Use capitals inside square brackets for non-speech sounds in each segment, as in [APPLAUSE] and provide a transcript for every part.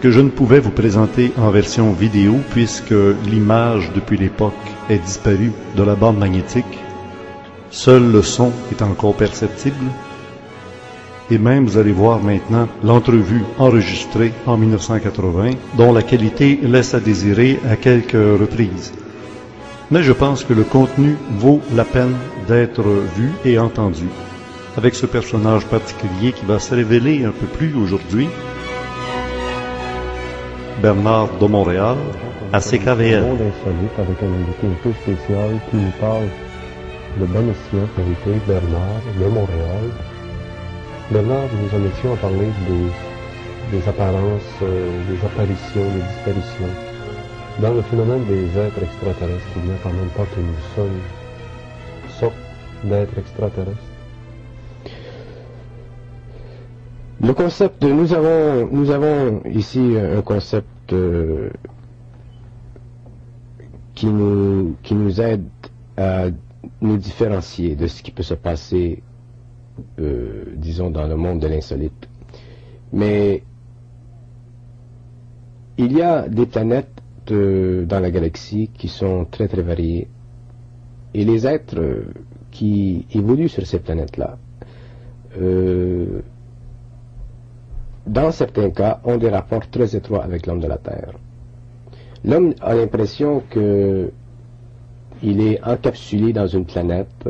que je ne pouvais vous présenter en version vidéo puisque l'image depuis l'époque est disparue de la bande magnétique. Seul le son est encore perceptible. Et même vous allez voir maintenant l'entrevue enregistrée en 1980 dont la qualité laisse à désirer à quelques reprises. Mais je pense que le contenu vaut la peine d'être vu et entendu avec ce personnage particulier qui va se révéler un peu plus aujourd'hui. Bernard de Montréal à CKVL. monde insolite avec un invité un peu spécial qui nous parle de Benicia, invité Bernard de Montréal. Bernard, nous en étions à parler des, des apparences, euh, des apparitions, des disparitions. Dans le phénomène des êtres extraterrestres, il n'y a quand même pas qu'une seule sorte d'êtres extraterrestres. Le concept, nous avons, nous avons ici un concept qui, nous, qui nous aide à nous différencier de ce qui peut se passer, euh, disons, dans le monde de l'insolite. Mais il y a des planètes euh, dans la galaxie qui sont très très variées. Et les êtres qui évoluent sur ces planètes-là, euh, dans certains cas, ont des rapports très étroits avec l'homme de la Terre. L'homme a l'impression que il est encapsulé dans une planète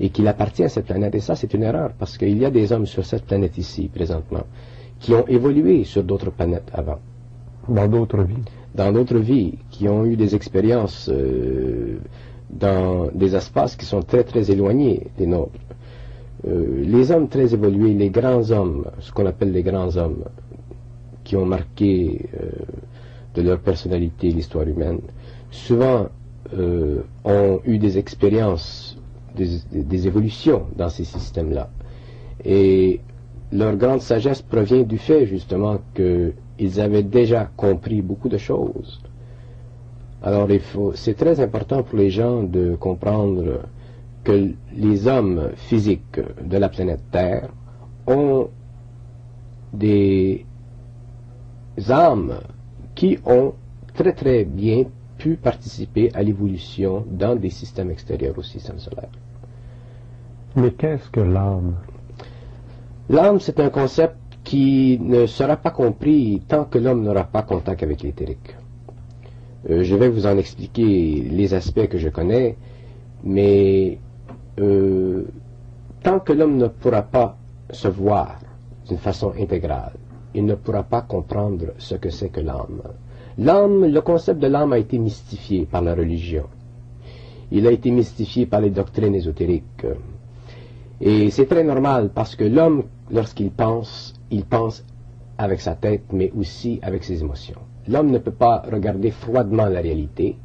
et qu'il appartient à cette planète. Et ça, c'est une erreur, parce qu'il y a des hommes sur cette planète ici, présentement, qui ont évolué sur d'autres planètes avant. Dans d'autres vies. Dans d'autres vies, qui ont eu des expériences euh, dans des espaces qui sont très, très éloignés des nôtres. Euh, les hommes très évolués, les grands hommes, ce qu'on appelle les grands hommes, qui ont marqué euh, de leur personnalité l'histoire humaine, souvent euh, ont eu des expériences, des, des évolutions dans ces systèmes-là. Et leur grande sagesse provient du fait justement qu'ils avaient déjà compris beaucoup de choses. Alors c'est très important pour les gens de comprendre que les hommes physiques de la planète Terre ont des âmes qui ont très très bien pu participer à l'évolution dans des systèmes extérieurs au système solaire. Mais qu'est-ce que l'âme? L'âme, c'est un concept qui ne sera pas compris tant que l'homme n'aura pas contact avec l'éthérique. Euh, je vais vous en expliquer les aspects que je connais, mais euh, tant que l'homme ne pourra pas se voir d'une façon intégrale, il ne pourra pas comprendre ce que c'est que l'âme. L'âme, le concept de l'âme a été mystifié par la religion. Il a été mystifié par les doctrines ésotériques. Et c'est très normal parce que l'homme, lorsqu'il pense, il pense avec sa tête, mais aussi avec ses émotions. L'homme ne peut pas regarder froidement la réalité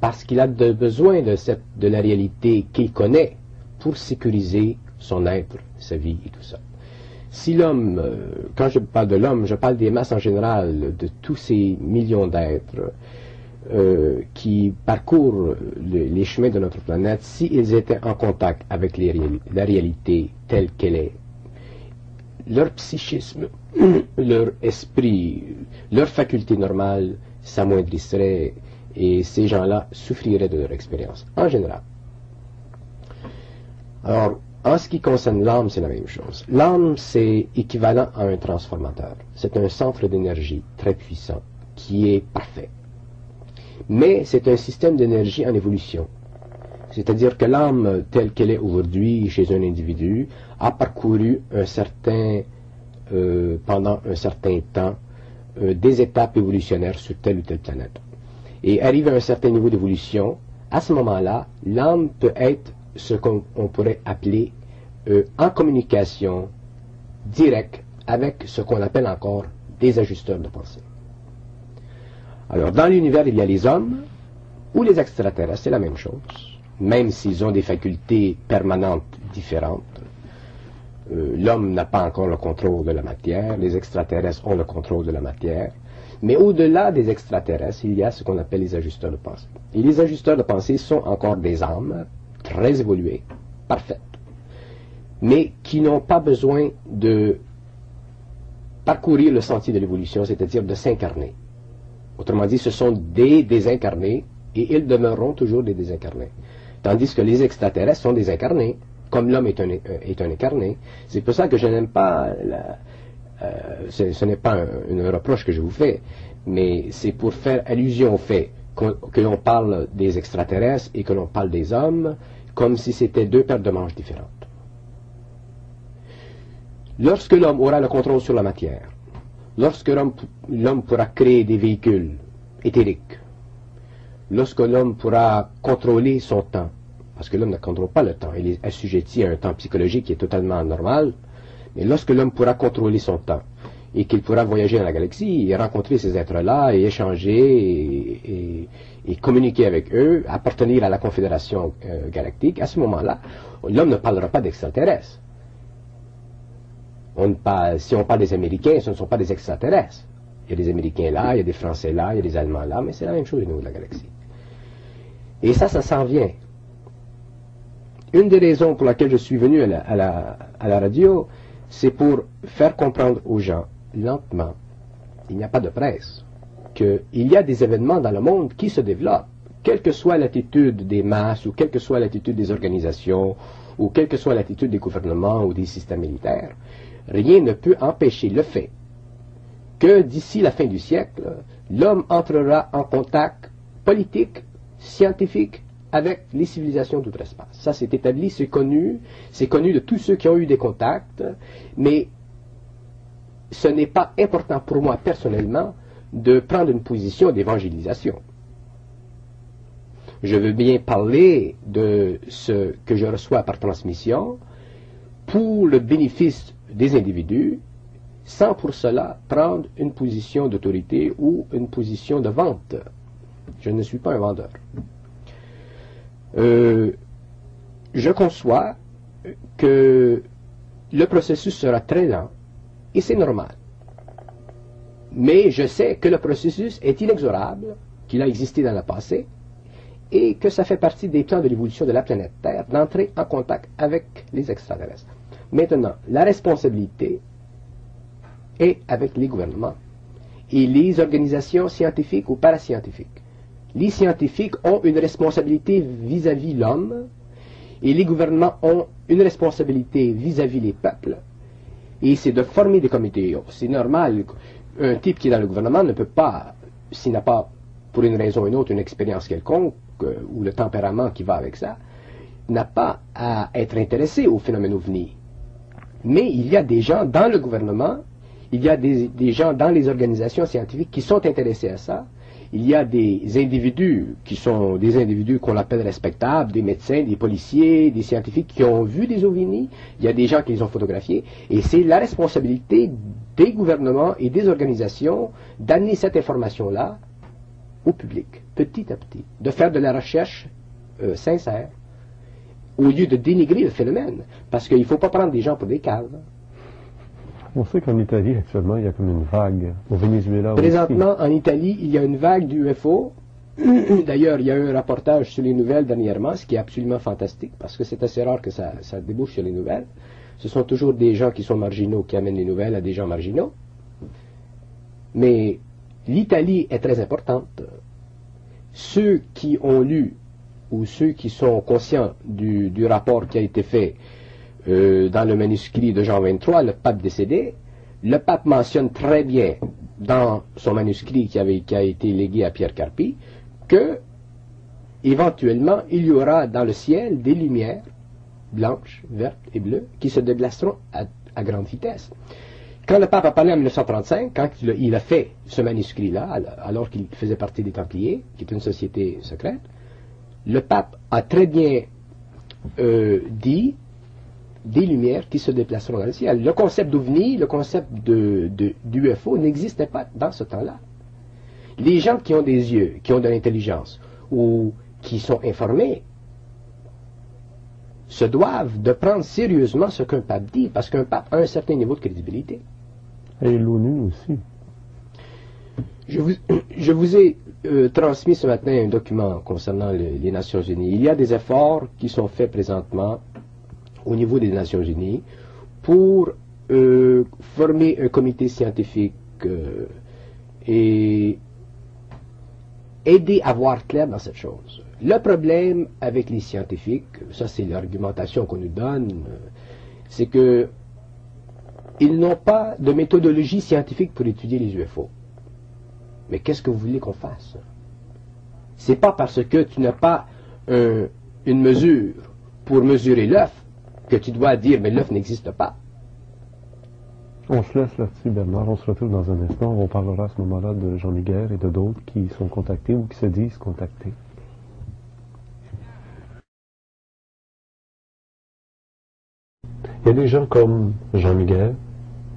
parce qu'il a besoin de, de la réalité qu'il connaît pour sécuriser son être, sa vie et tout ça. Si l'homme, euh, quand je parle de l'homme, je parle des masses en général, de tous ces millions d'êtres euh, qui parcourent le- les chemins de notre planète, s'ils étaient en contact avec la réalité telle qu'elle est, leur psychisme, [CLEARS THROAT] leur esprit, leur faculté normale s'amoindrisserait et ces gens-là souffriraient de leur expérience, en général. Alors, en ce qui concerne l'âme, c'est la même chose. L'âme, c'est équivalent à un transformateur. C'est un centre d'énergie très puissant qui est parfait. Mais c'est un système d'énergie en évolution. C'est-à-dire que l'âme telle qu'elle est aujourd'hui chez un individu a parcouru un certain, euh, pendant un certain temps euh, des étapes évolutionnaires sur telle ou telle planète. Et arrive à un certain niveau d'évolution, à ce moment-là, l'âme peut être ce qu'on on pourrait appeler euh, en communication directe avec ce qu'on appelle encore des ajusteurs de pensée. Alors, dans l'univers, il y a les hommes ou les extraterrestres, c'est la même chose, même s'ils ont des facultés permanentes différentes. Euh, L'homme n'a pas encore le contrôle de la matière, les extraterrestres ont le contrôle de la matière, mais au-delà des extraterrestres, il y a ce qu'on appelle les ajusteurs de pensée. Et les ajusteurs de pensée sont encore des âmes très évoluées, parfaites, mais qui n'ont pas besoin de parcourir le sentier de l'évolution, c'est-à-dire de s'incarner. Autrement dit, ce sont des désincarnés et ils demeureront toujours des désincarnés. Tandis que les extraterrestres sont des incarnés, comme l'homme est un, est incarné. C'est pour ça que je n'aime pas, euh, ce, n'est pas un, reproche que je vous fais, mais c'est pour faire allusion au fait que l'on parle des extraterrestres et que l'on parle des hommes comme si c'était deux paires de manches différentes. Lorsque l'homme aura le contrôle sur la matière, lorsque l'homme pourra créer des véhicules éthériques, lorsque l'homme pourra contrôler son temps, parce que l'homme ne contrôle pas le temps, il est assujetti à un temps psychologique qui est totalement normal, mais lorsque l'homme pourra contrôler son temps, et qu'il pourra voyager dans la galaxie et rencontrer ces êtres-là et échanger et, communiquer avec eux, appartenir à la Confédération euh, galactique, à ce moment-là, l'homme ne parlera pas d'extraterrestres. si on parle des Américains, ce ne sont pas des extraterrestres. Il y a des Américains là, il y a des Français là, il y a des Allemands là, mais c'est la même chose au niveau de la galaxie. Et ça, ça s'en vient. Une des raisons pour laquelle je suis venu à la, radio, c'est pour faire comprendre aux gens, lentement, il n'y a pas de presse, qu'il y a des événements dans le monde qui se développent, quelle que soit l'attitude des masses, ou quelle que soit l'attitude des organisations, ou quelle que soit l'attitude des gouvernements ou des systèmes militaires, rien ne peut empêcher le fait que d'ici la fin du siècle, l'homme entrera en contact politique, scientifique, avec les civilisations d'outre-espace. Ça, c'est établi, c'est connu, c'est connu de tous ceux qui ont eu des contacts, mais ce n'est pas important pour moi personnellement de prendre une position d'évangélisation. Je veux bien parler de ce que je reçois par transmission pour le bénéfice des individus, sans pour cela prendre une position d'autorité ou une position de vente. Je ne suis pas un vendeur. Euh, je conçois que le processus sera très lent et c'est normal. Mais je sais que le processus est inexorable, qu'il a existé dans le passé et que ça fait partie des plans de l'évolution de la planète Terre d'entrer en contact avec les extraterrestres. Maintenant, la responsabilité est avec les gouvernements et les organisations scientifiques ou parascientifiques les scientifiques ont une responsabilité vis-à-vis l'homme et les gouvernements ont une responsabilité vis-à-vis les peuples. Et c'est de former des comités. C'est normal. Un type qui est dans le gouvernement ne peut pas, s'il n'a pas, pour une raison ou une autre, une expérience quelconque, euh, ou le tempérament qui va avec ça, n'a pas à être intéressé au phénomène OVNI. Mais il y a des gens dans le gouvernement, il y a des gens dans les organisations scientifiques qui sont intéressés à ça, il y a des individus qui sont des individus qu'on appelle respectables, des médecins, des policiers, des scientifiques qui ont vu des ovnis, il y a des gens qui les ont photographiés, et c'est la responsabilité des gouvernements et des organisations d'amener cette information-là au public, petit à petit, de faire de la recherche euh, sincère, au lieu de dénigrer le phénomène, parce qu'il ne faut pas prendre des gens pour des caves. On sait qu'en Italie, actuellement, il y a comme une vague. Au Venezuela Présentement, en Italie, il y a une vague d'UFO. [CLEARS THROAT] D'ailleurs, il y a eu un reportage sur les nouvelles dernièrement, ce qui est absolument fantastique, parce que c'est assez rare que ça, ça débouche sur les nouvelles. Ce sont toujours des gens qui sont marginaux qui amènent les nouvelles à des gens marginaux. Mais l'Italie est très importante. Ceux qui ont lu ou ceux qui sont conscients du, rapport qui a été fait euh, dans le manuscrit de Jean 23, le pape décédé, le pape mentionne très bien dans son manuscrit qui, qui a été légué à Pierre Carpi que éventuellement il y aura dans le ciel des lumières blanches, vertes et bleues qui se déplaceront à, grande vitesse. Quand le pape a parlé en 1935, quand il a, fait ce manuscrit-là, alors qu'il faisait partie des Templiers, qui est une société secrète, le pape a très bien euh, dit des lumières qui se déplaceront dans le ciel. Le concept d'OVNI, le concept d'UFO de, n'existait pas dans ce temps-là. Les gens qui ont des yeux, qui ont de l'intelligence, ou qui sont informés, se doivent de prendre sérieusement ce qu'un pape dit, parce qu'un pape a un certain niveau de crédibilité. Et l'ONU aussi. Je vous, [CLEARS THROAT] je vous ai euh, transmis ce matin un document concernant les Nations Unies. Il y a des efforts qui sont faits présentement au niveau des Nations Unies pour euh, former un comité scientifique euh, et aider à voir clair dans cette chose. Le problème avec les scientifiques, ça c'est l'argumentation qu'on nous donne, c'est que ils n'ont pas de méthodologie scientifique pour étudier les UFO. Mais qu'est-ce que vous voulez qu'on fasse? C'est pas parce que tu n'as pas une mesure pour mesurer l'œuf que tu dois dire mais l'œuf n'existe pas. On se laisse là-dessus, Bernard. On se retrouve dans un instant. On parlera à ce moment-là de Jean Miguel et de d'autres qui sont contactés ou qui se disent contactés. Il y a des gens comme Jean Miguel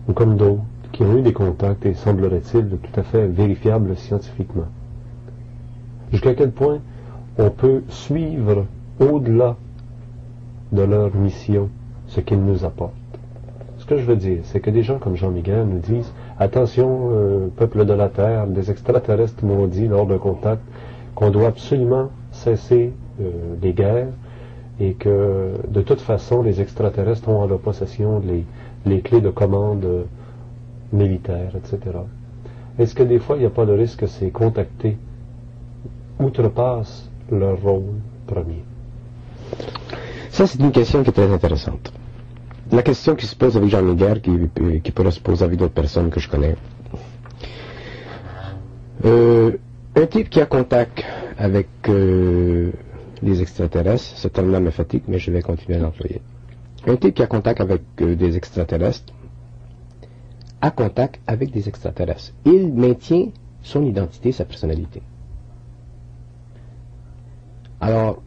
ou comme d'autres qui ont eu des contacts et semblerait-il tout à fait vérifiables scientifiquement. Jusqu'à quel point on peut suivre au-delà de leur mission ce qu'ils nous apportent. Ce que je veux dire, c'est que des gens comme Jean-Miguel nous disent Attention, euh, peuple de la Terre, des extraterrestres m'ont dit lors d'un contact qu'on doit absolument cesser euh, les guerres et que de toute façon, les extraterrestres ont en leur possession les, les clés de commande militaires, etc. Est-ce que des fois, il n'y a pas de risque que ces contactés outrepassent leur rôle premier? Ça, c'est une question qui est très intéressante. La question qui se pose avec Jean Miguel, qui, qui pourrait se poser avec d'autres personnes que je connais. Euh, un type qui a contact avec euh, les extraterrestres, ce terme-là me fatigue, mais je vais continuer à l'employer. Un type qui a contact avec euh, des extraterrestres a contact avec des extraterrestres. Il maintient son identité, sa personnalité. Alors,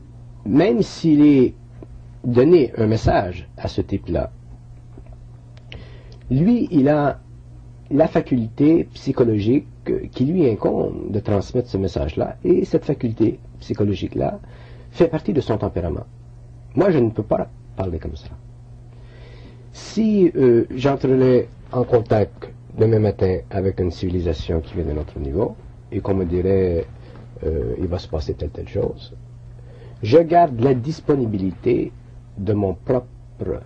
même s'il est donné un message à ce type-là, lui, il a la faculté psychologique qui lui incombe de transmettre ce message-là, et cette faculté psychologique-là fait partie de son tempérament. Moi, je ne peux pas parler comme ça. Si euh, j'entrerais en contact demain matin avec une civilisation qui vient de notre niveau, et qu'on me dirait euh, il va se passer telle telle chose, je garde la disponibilité de mon propre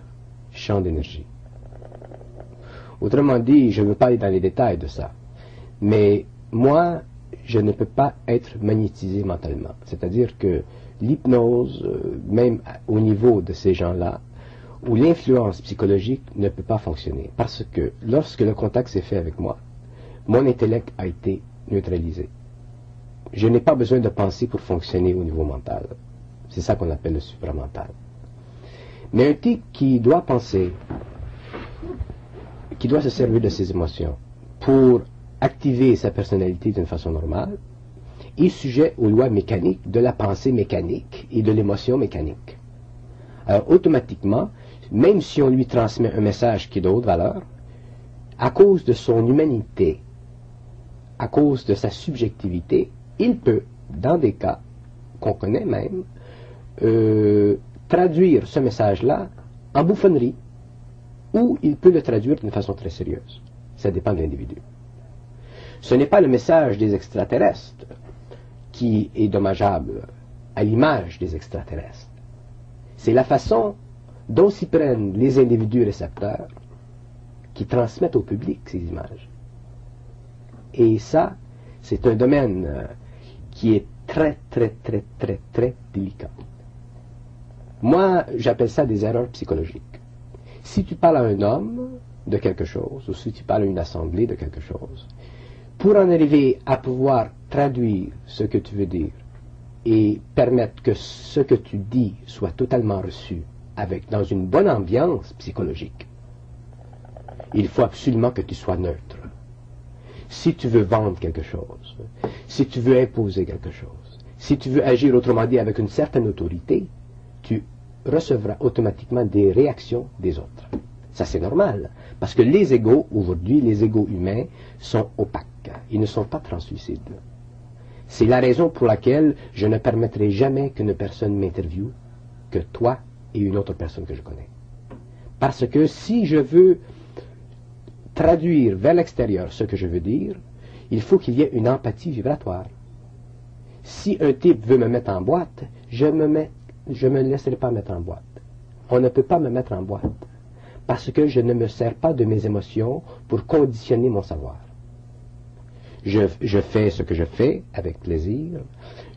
champ d'énergie. Autrement dit, je ne veux pas aller dans les détails de ça, mais moi, je ne peux pas être magnétisé mentalement. C'est-à-dire que l'hypnose, euh, même au niveau de ces gens-là, où l'influence psychologique ne peut pas fonctionner. Parce que lorsque le contact s'est fait avec moi, mon intellect a été neutralisé. Je n'ai pas besoin de penser pour fonctionner au niveau mental. C'est ça qu'on appelle le supramental. Mais un type qui doit penser, qui doit se servir de ses émotions pour activer sa personnalité d'une façon normale, est sujet aux lois mécaniques de la pensée mécanique et de l'émotion mécanique. Alors automatiquement, même si on lui transmet un message qui est d'autre valeur, à cause de son humanité, à cause de sa subjectivité, il peut, dans des cas qu'on connaît même, euh, traduire ce message-là en bouffonnerie, ou il peut le traduire d'une façon très sérieuse. Ça dépend de l'individu. Ce n'est pas le message des extraterrestres qui est dommageable à l'image des extraterrestres. C'est la façon dont s'y prennent les individus récepteurs qui transmettent au public ces images. Et ça, c'est un domaine euh, qui est très, très, très, très, très délicat. Moi, j'appelle ça des erreurs psychologiques. Si tu parles à un homme de quelque chose, ou si tu parles à une assemblée de quelque chose, pour en arriver à pouvoir traduire ce que tu veux dire et permettre que ce que tu dis soit totalement reçu avec, dans une bonne ambiance psychologique, il faut absolument que tu sois neutre. Si tu veux vendre quelque chose, si tu veux imposer quelque chose, si tu veux agir autrement dit avec une certaine autorité, tu recevras automatiquement des réactions des autres. Ça c'est normal, parce que les égaux, aujourd'hui, les égaux humains sont opaques, ils ne sont pas translucides. C'est la raison pour laquelle je ne permettrai jamais qu'une personne m'interviewe que toi et une autre personne que je connais. Parce que si je veux traduire vers l'extérieur ce que je veux dire, il faut qu'il y ait une empathie vibratoire. Si un type veut me mettre en boîte, je me me laisserai pas mettre en boîte. On ne peut pas me mettre en boîte. parce que je ne me sers pas de mes émotions pour conditionner mon savoir. Je, fais ce que je fais avec plaisir,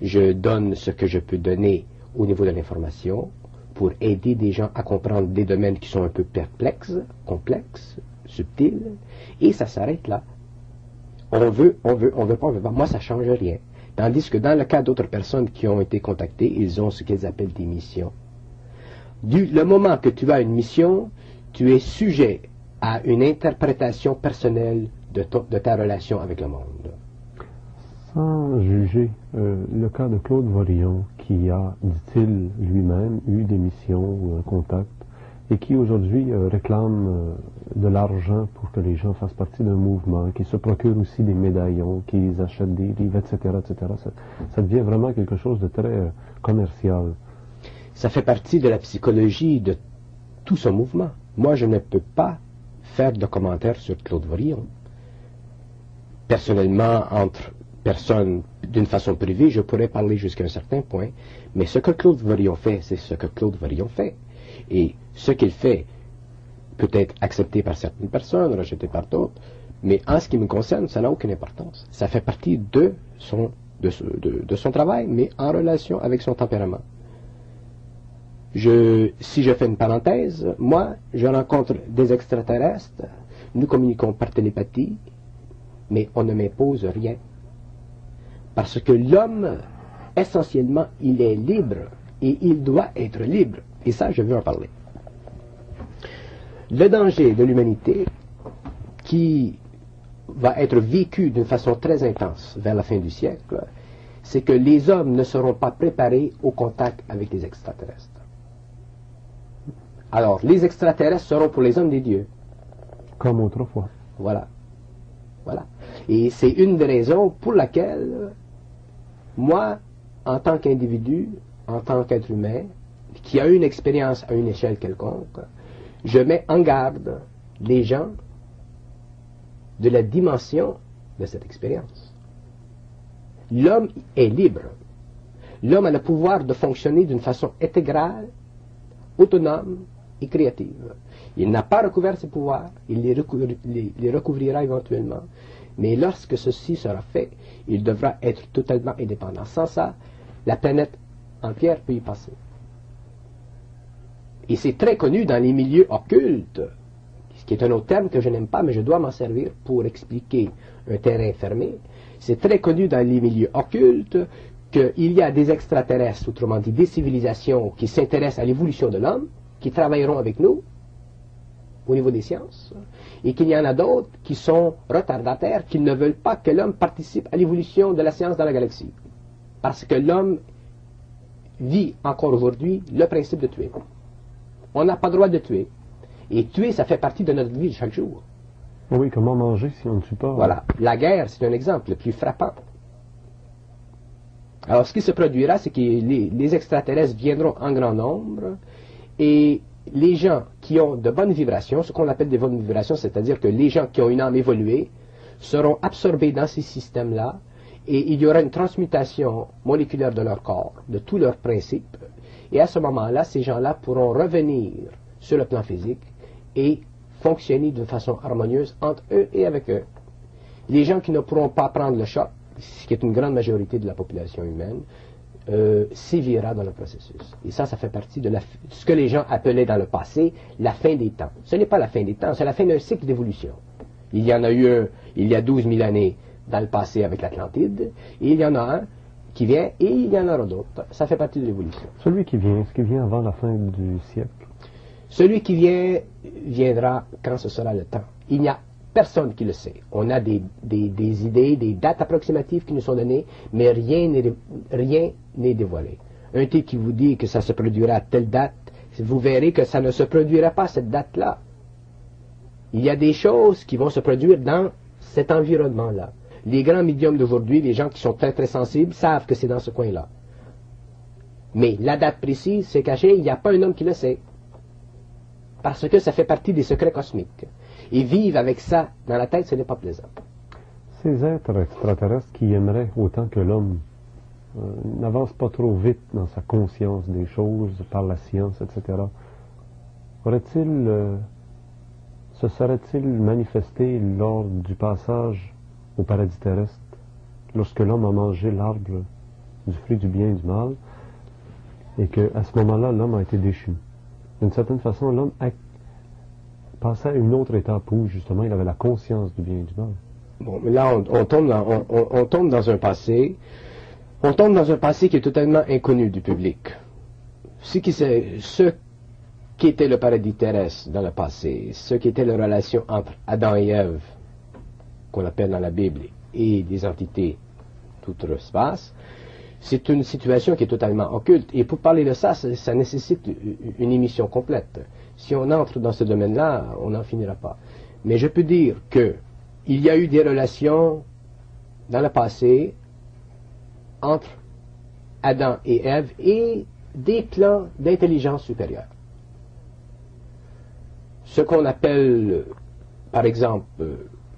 je donne ce que je peux donner au niveau de l'information pour aider des gens à comprendre des domaines qui sont un peu perplexes, complexes, subtils, et ça s'arrête là. On veut, on veut, on veut pas, on veut pas. Moi, ça change rien. Tandis que dans le cas d'autres personnes qui ont été contactées, ils ont ce qu'ils appellent des missions. Le moment que tu as une mission, tu es sujet à une interprétation personnelle de, de ta relation avec le monde. Sans juger euh, le cas de Claude Vorillon, qui a, dit-il lui-même, eu des missions ou un contact, et qui aujourd'hui euh, réclame euh, de l'argent pour que les gens fassent partie d'un mouvement, qui se procure aussi des médaillons, qui achètent des livres, etc., etc. Ça, ça devient vraiment quelque chose de très commercial. Ça fait partie de la psychologie de tout ce mouvement. Moi, je ne peux pas faire de commentaires sur Claude Vorillon. Personnellement, entre personnes d'une façon privée, je pourrais parler jusqu'à un certain point, mais ce que Claude Vorillon fait, c'est ce que Claude Vorillon fait. Et ce qu'il fait peut être accepté par certaines personnes, rejeté par d'autres, mais en ce qui me concerne, ça n'a aucune importance. Ça fait partie de son, de son travail, mais en relation avec son tempérament. Je, si je fais une parenthèse, moi, je rencontre des extraterrestres, nous communiquons par télépathie, mais on ne m'impose rien. Parce que l'homme, essentiellement, il est libre et il doit être libre. Et ça, je veux en parler. Le danger de l'humanité, qui va être vécu d'une façon très intense vers la fin du siècle, c'est que les hommes ne seront pas préparés au contact avec les extraterrestres. Alors, les extraterrestres seront pour les hommes des dieux. Comme autrefois. Voilà. Voilà. Et c'est une des raisons pour laquelle, moi, en tant qu'individu, en tant qu'être humain, qui a une expérience à une échelle quelconque, je mets en garde les gens de la dimension de cette expérience. L'homme est libre. L'homme a le pouvoir de fonctionner d'une façon intégrale, autonome, et créative. Il n'a pas recouvert ses pouvoirs, il les, recouvrira éventuellement, mais lorsque ceci sera fait, il devra être totalement indépendant. Sans ça, la planète entière peut y passer. Et c'est très connu dans les milieux occultes, ce qui est un autre terme que je n'aime pas, mais je dois m'en servir pour expliquer un terrain fermé. C'est très connu dans les milieux occultes qu'il y a des extraterrestres, autrement dit des civilisations qui s'intéressent à l'évolution de l'homme, qui travailleront avec nous au niveau des sciences, et qu'il y en a d'autres qui sont retardataires, qui ne veulent pas que l'homme participe à l'évolution de la science dans la galaxie. Parce que l'homme vit encore aujourd'hui le principe de tuer. On n'a pas le droit de tuer. Et tuer, ça fait partie de notre vie de chaque jour. Oui, comment manger si on ne tue pas Voilà. La guerre, c'est un exemple le plus frappant. Alors, ce qui se produira, c'est que les, les extraterrestres viendront en grand nombre et les gens qui ont de bonnes vibrations, ce qu'on appelle des bonnes vibrations, c'est-à-dire que les gens qui ont une âme évoluée, seront absorbés dans ces systèmes-là, et il y aura une transmutation moléculaire de leur corps, de tous leurs principes, et à ce moment-là, ces gens-là pourront revenir sur le plan physique et fonctionner de façon harmonieuse entre eux et avec eux. Les gens qui ne pourront pas prendre le choc, ce qui est une grande majorité de la population humaine, euh, sévira dans le processus. Et ça, ça fait partie de ce que les gens appelaient dans le passé la fin des temps. Ce n'est pas la fin des temps, c'est la fin d'un cycle d'évolution. Il y en a eu un il y a 12 000 années dans le passé avec l'Atlantide, et il y en a un qui vient, et il y en aura d'autres. Ça fait partie de l'évolution. Celui qui vient, est-ce qu'il vient avant la fin du siècle? Celui qui vient viendra quand ce sera le temps. Il n'y a Personne qui le sait. On a des, idées, des dates approximatives qui nous sont données, mais rien n'est dévoilé. Un type qui vous dit que ça se produira à telle date, vous verrez que ça ne se produira pas cette date-là. Il y a des choses qui vont se produire dans cet environnement-là. Les grands médiums d'aujourd'hui, les gens qui sont très très sensibles, savent que c'est dans ce coin-là. Mais la date précise, c'est caché, il n'y a pas un homme qui le sait. Parce que ça fait partie des secrets cosmiques et vivre avec ça dans la tête, ce n'est pas plaisant. Ces êtres extraterrestres qui aimeraient autant que l'homme euh, n'avancent pas trop vite dans sa conscience des choses par la science, etc. Aurait-il euh, se serait-il manifesté lors du passage au paradis terrestre, lorsque l'homme a mangé l'arbre du fruit du bien et du mal, et qu'à ce moment-là, l'homme a été déchu? D'une certaine façon, l'homme a passé à une autre étape où, justement, il avait la conscience du bien et du mal. Bon, mais là, on, tombe dans, on, tombe dans un passé, on tombe dans un passé qui est totalement inconnu du public. Ce qui, était le paradis terrestre dans le passé, ce qui était la relation entre Adam et Ève, qu'on appelle dans la Bible, et des entités tout espace, c'est une situation qui est totalement occulte. Et pour parler de ça, ça, nécessite une émission complète. Si on entre dans ce domaine-là, on n'en finira pas. Mais je peux dire que il y a eu des relations dans le passé entre Adam et Ève et des plans d'intelligence supérieure ce qu'on appelle, par exemple,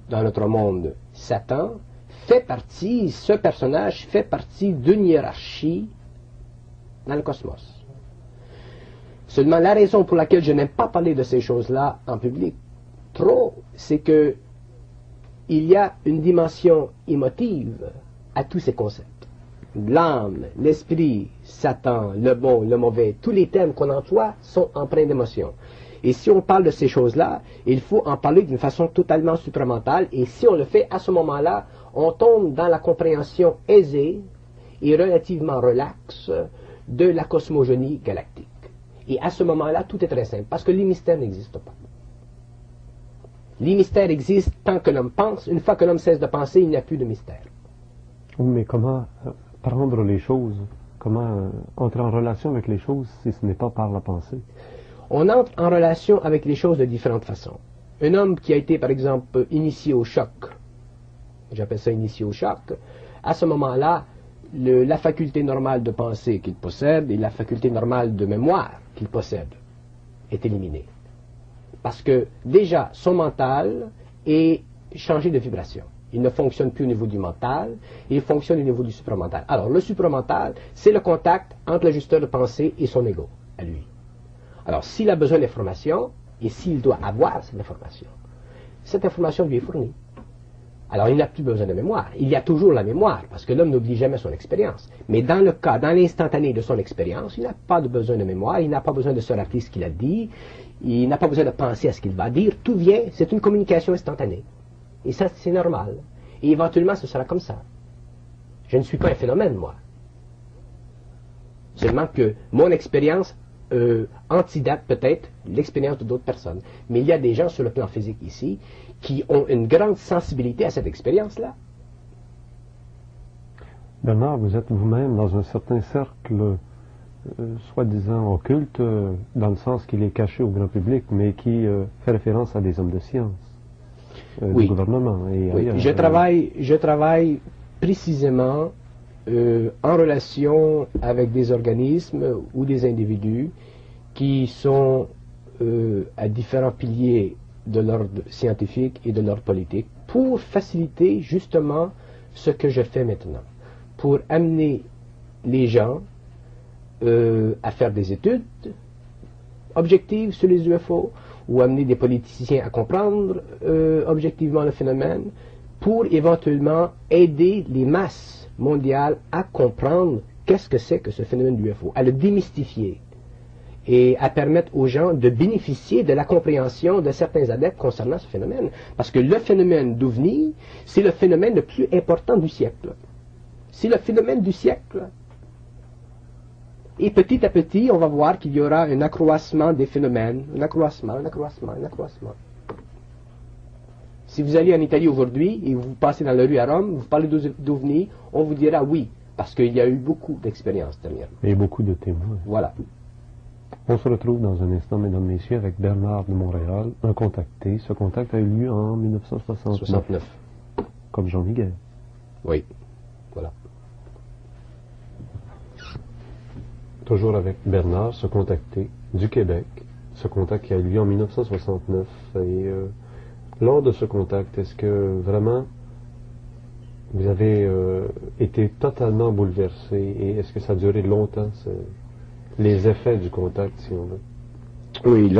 dans notre monde, Satan, fait partie, ce personnage fait partie d'une hiérarchie dans le cosmos. Seulement, la raison pour laquelle je n'aime pas parler de ces choses-là en public, trop, c'est que il y a une dimension émotive à tous ces concepts. L'âme, l'esprit, Satan, le bon, le mauvais, tous les thèmes qu'on emploie sont empreints d'émotion. Et si on parle de ces choses-là, il faut en parler d'une façon totalement supramentale. Et si on le fait à ce moment-là, on tombe dans la compréhension aisée et relativement relaxe de la cosmogonie galactique. Et à ce moment-là, tout est très simple, parce que les mystères n'existent pas. Les mystères existent tant que l'homme pense. Une fois que l'homme cesse de penser, il n'y a plus de mystère. Mais comment euh, prendre les choses Comment euh, entrer en relation avec les choses si ce n'est pas par la pensée on entre en relation avec les choses de différentes façons. Un homme qui a été, par exemple, initié au choc, j'appelle ça initié au choc, à ce moment-là, la faculté normale de penser qu'il possède et la faculté normale de mémoire qu'il possède est éliminée. Parce que déjà, son mental est changé de vibration. Il ne fonctionne plus au niveau du mental, il fonctionne au niveau du supramental. Alors, le supramental, c'est le contact entre l'ajusteur de pensée et son ego, à lui. Alors, s'il a besoin d'information, et s'il doit avoir cette information, cette information lui est fournie. Alors, il n'a plus besoin de mémoire. Il y a toujours la mémoire, parce que l'homme n'oublie jamais son expérience. Mais dans le cas, dans l'instantané de son expérience, il n'a pas besoin de mémoire, il n'a pas besoin de se rappeler ce qu'il a dit, il n'a pas besoin de penser à ce qu'il va dire. Tout vient, c'est une communication instantanée. Et ça, c'est normal. Et éventuellement, ce sera comme ça. Je ne suis pas un phénomène, moi. Seulement que mon expérience euh, antidate peut-être l'expérience de d'autres personnes. Mais il y a des gens sur le plan physique ici qui ont une grande sensibilité à cette expérience-là. Bernard, vous êtes vous-même dans un certain cercle euh, soi-disant occulte, euh, dans le sens qu'il est caché au grand public, mais qui fait référence à des hommes de science, du gouvernement. Et oui. je, travaille, je travaille précisément euh, en relation avec des organismes ou des individus qui sont euh, à différents piliers de l'ordre scientifique et de l'ordre politique pour faciliter justement ce que je fais maintenant, pour amener les gens euh, à faire des études objectives sur les UFO ou amener des politiciens à comprendre objectivement le phénomène pour éventuellement aider les masses mondiale à comprendre qu'est-ce que c'est que ce phénomène du UFO, à le démystifier et à permettre aux gens de bénéficier de la compréhension de certains adeptes concernant ce phénomène. Parce que le phénomène d'OVNI, c'est le phénomène le plus important du siècle. C'est le phénomène du siècle. Et petit à petit, on va voir qu'il y aura un accroissement des phénomènes, un accroissement, un accroissement, un accroissement. Si vous allez en Italie aujourd'hui et vous passez dans la rue à Rome, vous parlez d'OVNI, on vous dira oui, parce qu'il y a eu beaucoup d'expériences dernièrement. Et beaucoup de témoins. Voilà. On se retrouve dans un instant, mesdames, messieurs, avec Bernard de Montréal, un contacté. Ce contact a eu lieu en 1969. Comme Jean Miguel. Oui. Voilà. Toujours avec Bernard, ce contacté du Québec. Ce contact qui a eu lieu en 1969 et euh, lors de ce contact, est-ce que vraiment vous avez euh, été totalement bouleversé et est-ce que ça a duré longtemps, les effets du contact, si on veut? Oui,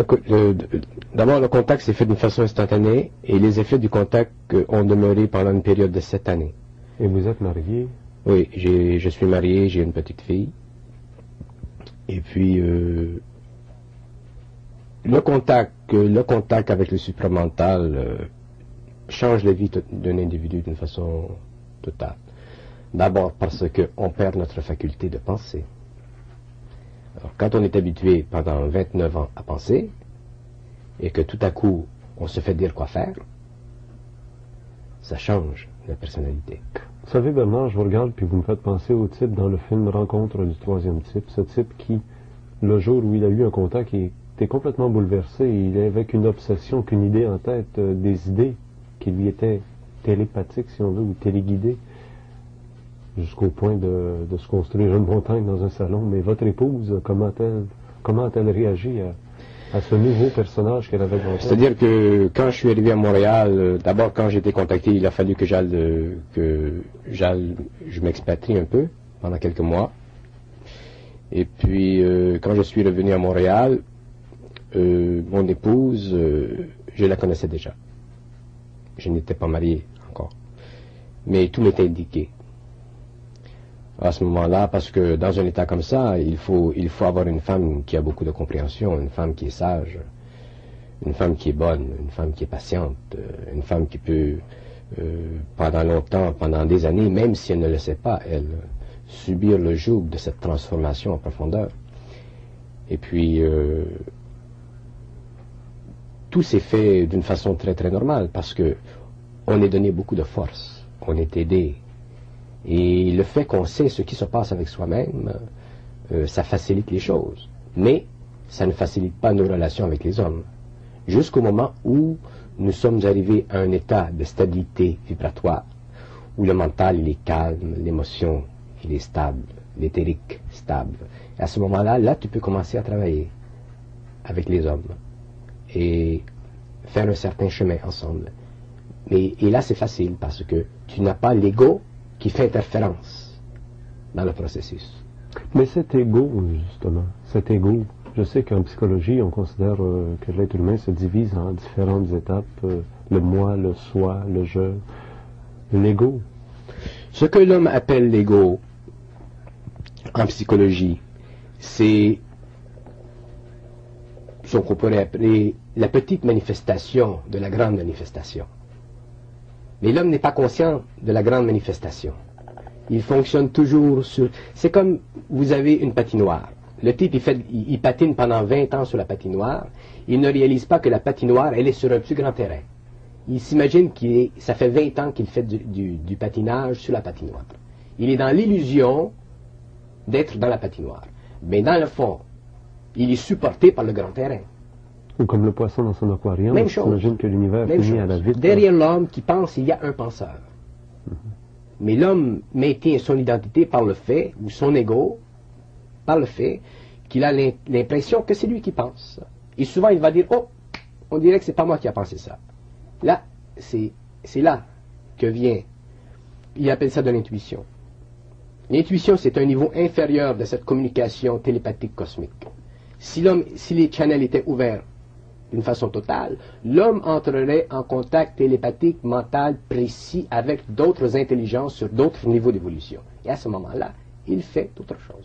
d'abord le contact s'est fait d'une façon instantanée et les effets du contact ont demeuré pendant une période de sept années. Et vous êtes marié? Oui, je suis marié, j'ai une petite fille. Et puis, euh, le contact, le contact avec le supramental euh, change la vie d'un individu d'une façon totale. D'abord parce qu'on perd notre faculté de penser. Quand on est habitué pendant 29 ans à penser, et que tout à coup on se fait dire quoi faire, ça change la personnalité. Vous savez, Bernard, je vous regarde puis vous me faites penser au type dans le film Rencontre du troisième type. Ce type qui, le jour où il a eu un contact, était complètement bouleversé. Il avait qu'une obsession, qu'une idée en tête, euh, des idées qui lui étaient télépathiques, si on veut, ou téléguidées, jusqu'au point de, se construire une montagne dans un salon. Mais votre épouse, comment a-t-elle comment a-t-elle réagi à, à ce nouveau personnage qu'elle avait dans C'est-à-dire que quand je suis arrivé à Montréal, euh, d'abord quand j'ai été contacté, il a fallu que j'aille, euh, que j'aille, je m'expatrie un peu pendant quelques mois. Et puis euh, quand je suis revenu à Montréal, mon épouse, je la connaissais déjà. Je n'étais pas marié encore, mais tout m'était indiqué à ce moment-là, parce que dans un état comme ça, il faut, il faut avoir une femme qui a beaucoup de compréhension, une femme qui est sage, une femme qui est bonne, une femme qui est patiente, euh, une femme qui peut, euh, pendant longtemps, pendant des années, même si elle ne le sait pas, elle, subir le joug de cette transformation en profondeur. Et puis, euh, tout s'est fait d'une façon très très normale, parce que on est donné beaucoup de force, on est aidé, et le fait qu'on sait ce qui se passe avec soi-même, euh, ça facilite les choses. Mais ça ne facilite pas nos relations avec les hommes. Jusqu'au moment où nous sommes arrivés à un état de stabilité vibratoire, où le mental il est calme, l'émotion il est stable, l'éthérique stable. Et à ce moment-là, là tu peux commencer à travailler avec les hommes et faire un certain chemin ensemble. Mais, et là c'est facile parce que tu n'as pas l'ego qui fait interférence dans le processus. Mais cet ego, justement, cet ego, je sais qu'en psychologie, on considère euh, que l'être humain se divise en différentes étapes, euh, le moi, le soi, le je, l'ego. Ce que l'homme appelle l'ego en psychologie, c'est ce qu'on pourrait appeler la petite manifestation de la grande manifestation. Mais l'homme n'est pas conscient de la grande manifestation. Il fonctionne toujours sur... C'est comme vous avez une patinoire. Le type, il, patine pendant 20 ans sur la patinoire. Il ne réalise pas que la patinoire, elle est sur un plus grand terrain. Il s'imagine qu'il ça fait 20 ans qu'il fait du patinage sur la patinoire. Il est dans l'illusion d'être dans la patinoire. Mais dans le fond, il est supporté par le grand terrain. Ou comme le poisson dans son aquarium. Même chose. que l'univers finit à la vite. Derrière l'homme qui pense, il y a un penseur. Mais l'homme maintient son identité par le fait, ou son ego, par le fait qu'il a l'impression que c'est lui qui pense. Et souvent, il va dire, oh, on dirait que c'est pas moi qui a pensé ça. Là, c'est là que vient, il appelle ça de l'intuition. L'intuition, c'est un niveau inférieur de cette communication télépathique cosmique. Si l'homme, si les channels étaient ouverts d'une façon totale, l'homme entrerait en contact télépathique mental précis avec d'autres intelligences sur d'autres niveaux d'évolution. Et à ce moment-là, il fait autre chose.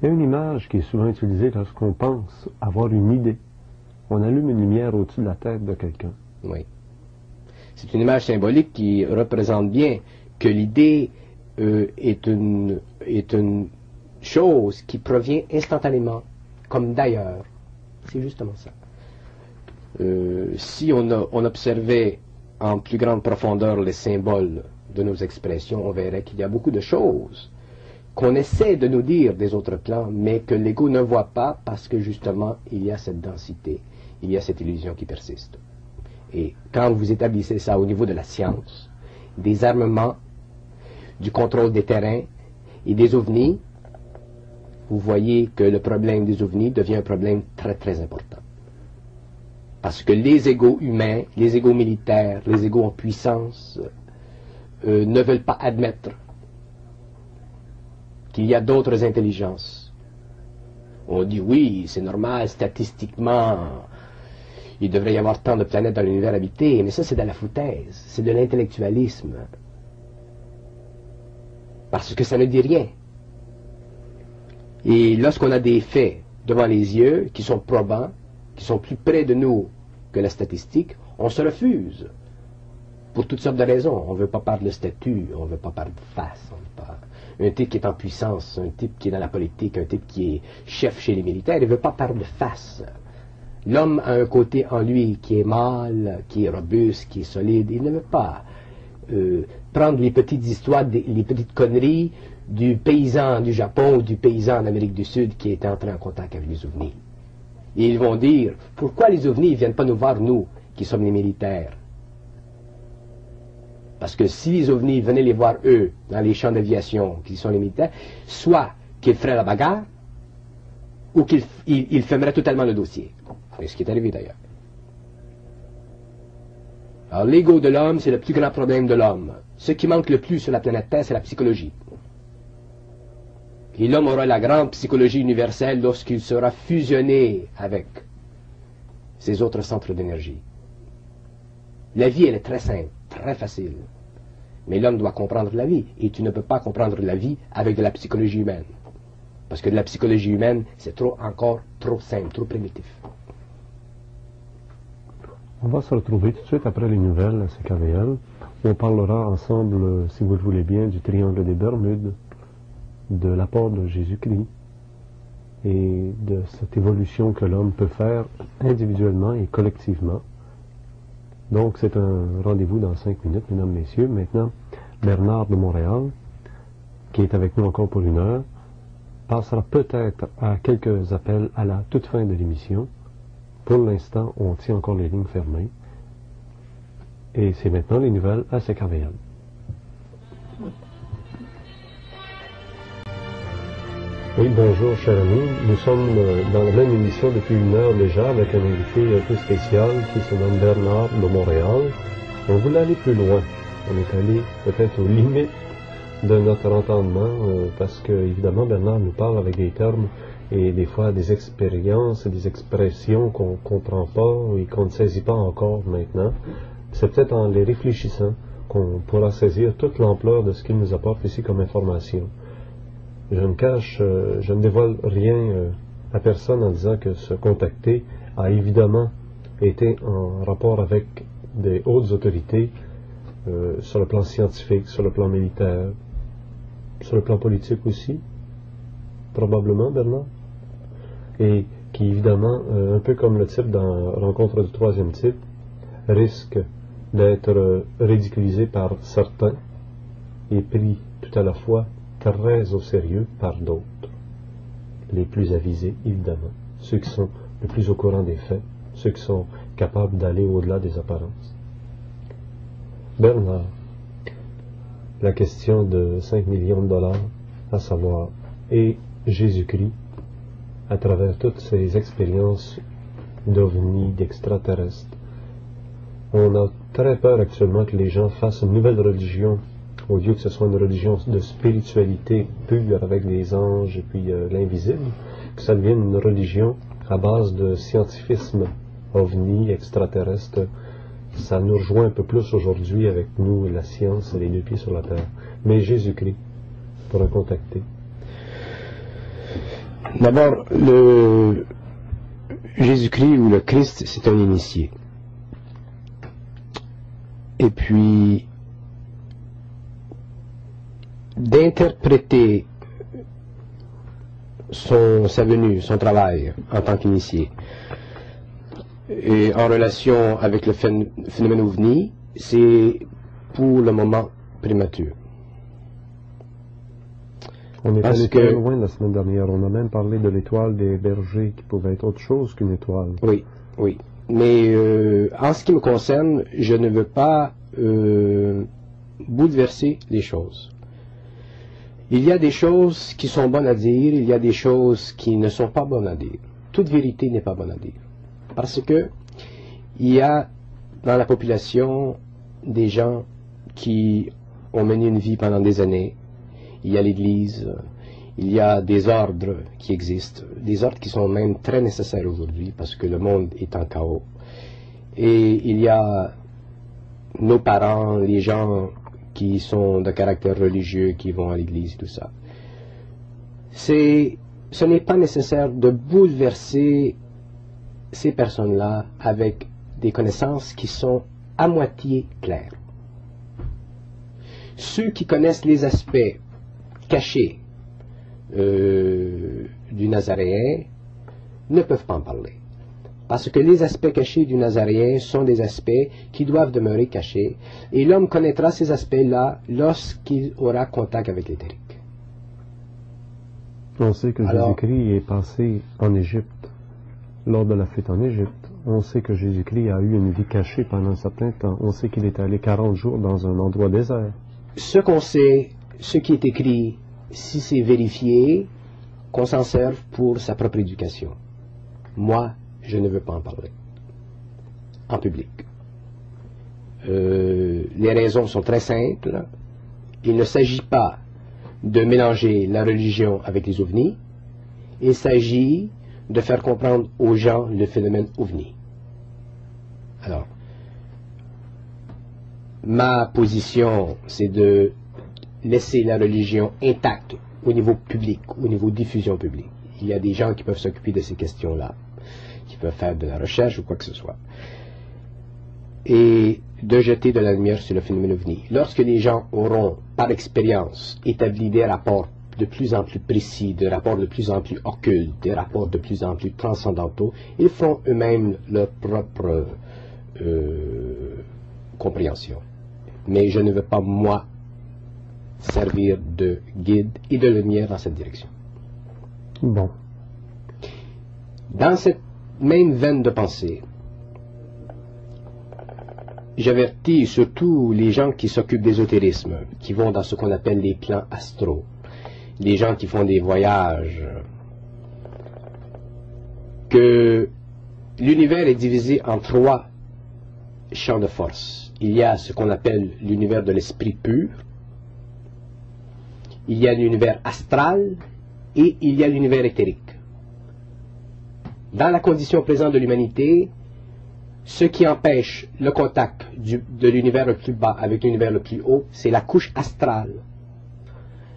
Il y a une image qui est souvent utilisée lorsqu'on pense avoir une idée. On allume une lumière au-dessus de la tête de quelqu'un. Oui. C'est une image symbolique qui représente bien que l'idée euh, est, une, est une chose qui provient instantanément, comme d'ailleurs. C'est justement ça. Euh, si on, observait en plus grande profondeur les symboles de nos expressions, on verrait qu'il y a beaucoup de choses qu'on essaie de nous dire des autres plans, mais que l'ego ne voit pas parce que justement il y a cette densité, il y a cette illusion qui persiste. Et quand vous établissez ça au niveau de la science, des armements, du contrôle des terrains et des ovnis, vous voyez que le problème des ovnis devient un problème très très important. Parce que les égaux humains, les égaux militaires, les égaux en puissance euh, ne veulent pas admettre qu'il y a d'autres intelligences On dit oui, c'est normal, statistiquement, il devrait y avoir tant de planètes dans l'univers habité, mais ça c'est de la foutaise, c'est de l'intellectualisme. Parce que ça ne dit rien. Et lorsqu'on a des faits devant les yeux qui sont probants, qui sont plus près de nous que la statistique, on se refuse. Pour toutes sortes de raisons. On ne veut pas parler de statut, on ne veut pas parler de face. Un type qui est en puissance, un type qui est dans la politique, un type qui est chef chez les militaires, il ne veut pas parler de face. L'homme a un côté en lui qui est mâle, qui est robuste, qui est solide. Il ne veut pas euh, prendre les petites histoires, les petites conneries du paysan du Japon ou du paysan d'Amérique du Sud qui est entré en contact avec les ovnis. Et ils vont dire, pourquoi les ovnis ne viennent pas nous voir, nous, qui sommes les militaires? Parce que si les ovnis venaient les voir, eux, dans les champs d'aviation, qui sont les militaires, soit qu'ils feraient la bagarre, ou qu'ils ils, fermeraient totalement le dossier. C'est ce qui est arrivé d'ailleurs. Alors l'ego de l'homme, c'est le plus grand problème de l'homme. Ce qui manque le plus sur la planète Terre, c'est la psychologie. Et l'homme aura la grande psychologie universelle lorsqu'il sera fusionné avec ces autres centres d'énergie. La vie, elle est très simple, très facile. Mais l'homme doit comprendre la vie. Et tu ne peux pas comprendre la vie avec de la psychologie humaine. Parce que de la psychologie humaine, c'est trop encore trop simple, trop primitif. On va se retrouver tout de suite après les nouvelles à CKVL. On parlera ensemble, si vous le voulez bien, du triangle des Bermudes, de l'apport de Jésus-Christ et de cette évolution que l'homme peut faire individuellement et collectivement. Donc c'est un rendez-vous dans cinq minutes, mesdames, messieurs. Maintenant, Bernard de Montréal, qui est avec nous encore pour une heure, passera peut-être à quelques appels à la toute fin de l'émission. Pour l'instant, on tient encore les lignes fermées. Et c'est maintenant les nouvelles à CKVL. Oui, bonjour, cher ami. Nous sommes euh, dans la même émission depuis une heure déjà avec un invité un peu spécial qui se nomme Bernard de Montréal. On voulait aller plus loin. On est allé peut-être aux limites de notre entendement euh, parce que, évidemment, Bernard nous parle avec des termes et des fois des expériences, des expressions qu'on ne comprend pas et qu'on ne saisit pas encore maintenant. C'est peut-être en les réfléchissant qu'on pourra saisir toute l'ampleur de ce qu'il nous apporte ici comme information. Je ne cache, euh, je ne dévoile rien euh, à personne en disant que ce contacté a évidemment été en rapport avec des hautes autorités euh, sur le plan scientifique, sur le plan militaire, sur le plan politique aussi, probablement, Bernard, et qui évidemment, un peu comme le type dans Rencontre du troisième type, risque d'être ridiculisé par certains et pris tout à la fois très au sérieux par d'autres. Les plus avisés, évidemment, ceux qui sont le plus au courant des faits, ceux qui sont capables d'aller au-delà des apparences. Bernard, la question de 5 millions de dollars, à savoir, et Jésus-Christ, à travers toutes ces expériences d'ovnis, d'extraterrestres, on a très peur actuellement que les gens fassent une nouvelle religion au lieu que ce soit une religion de spiritualité pure avec les anges et puis euh, l'invisible, que ça devienne une religion à base de scientifisme ovni, extraterrestre. Ça nous rejoint un peu plus aujourd'hui avec nous, la science et les deux pieds sur la terre. Mais Jésus-Christ, pour le contacter. D'abord, le Jésus-Christ ou le Christ, c'est un initié. Et puis, d'interpréter son, sa venue, son travail en tant qu'initié, et en relation avec le phénomène OVNI, c'est pour le moment prématuré. On est allé très loin la semaine dernière. On a même parlé de l'étoile des bergers qui pouvait être autre chose qu'une étoile. Oui, oui. Mais euh, en ce qui me concerne, je ne veux pas euh, bouleverser les choses. Il y a des choses qui sont bonnes à dire, il y a des choses qui ne sont pas bonnes à dire. Toute vérité n'est pas bonne à dire. Parce que il y a dans la population des gens qui ont mené une vie pendant des années. Il y a l'Église, Il y a des ordres qui existent, des ordres qui sont même très nécessaires aujourd'hui parce que le monde est en chaos. Et il y a nos parents, les gens qui sont de caractère religieux, qui vont à l'église, tout ça. C'est, ce n'est pas nécessaire de bouleverser ces personnes-là avec des connaissances qui sont à moitié claires. Ceux qui connaissent les aspects cachés euh, du Nazaréen ne peuvent pas en parler. Parce que les aspects cachés du Nazaréen sont des aspects qui doivent demeurer cachés, et l'homme connaîtra ces aspects-là lorsqu'il aura contact avec l'éthérique. On sait que Jésus-Christ est passé en Égypte, lors de la fuite en Égypte. On sait que Jésus-Christ a eu une vie cachée pendant un certain temps. On sait qu'il est allé 40 jours dans un endroit désert. Ce qu'on sait, ce qui est écrit, si c'est vérifié, qu'on s'en serve pour sa propre éducation. Moi, je ne veux pas en parler. En public. Euh, les raisons sont très simples. Il ne s'agit pas de mélanger la religion avec les ovnis. Il s'agit de faire comprendre aux gens le phénomène ovni. Alors, ma position, c'est de laisser la religion intacte au niveau public, au niveau diffusion publique. Il y a des gens qui peuvent s'occuper de ces questions-là, qui peuvent faire de la recherche ou quoi que ce soit. Et de jeter de la lumière sur le phénomène ovni. Lorsque les gens auront, par expérience, établi des rapports de plus en plus précis, des rapports de plus en plus occultes, des rapports de plus en plus transcendantaux, ils font eux-mêmes leur propre euh, compréhension. Mais je ne veux pas, moi, servir de guide et de lumière dans cette direction. Bon. Dans cette même veine de pensée, j'avertis surtout les gens qui s'occupent d'ésotérisme, qui vont dans ce qu'on appelle les plans astraux, les gens qui font des voyages, que l'univers est divisé en trois champs de force. Il y a ce qu'on appelle l'univers de l'esprit pur, il y a l'univers astral. Et il y a l'univers éthérique. Dans la condition présente de l'humanité, ce qui empêche le contact de l'univers le plus bas avec l'univers le plus haut, c'est la couche astrale.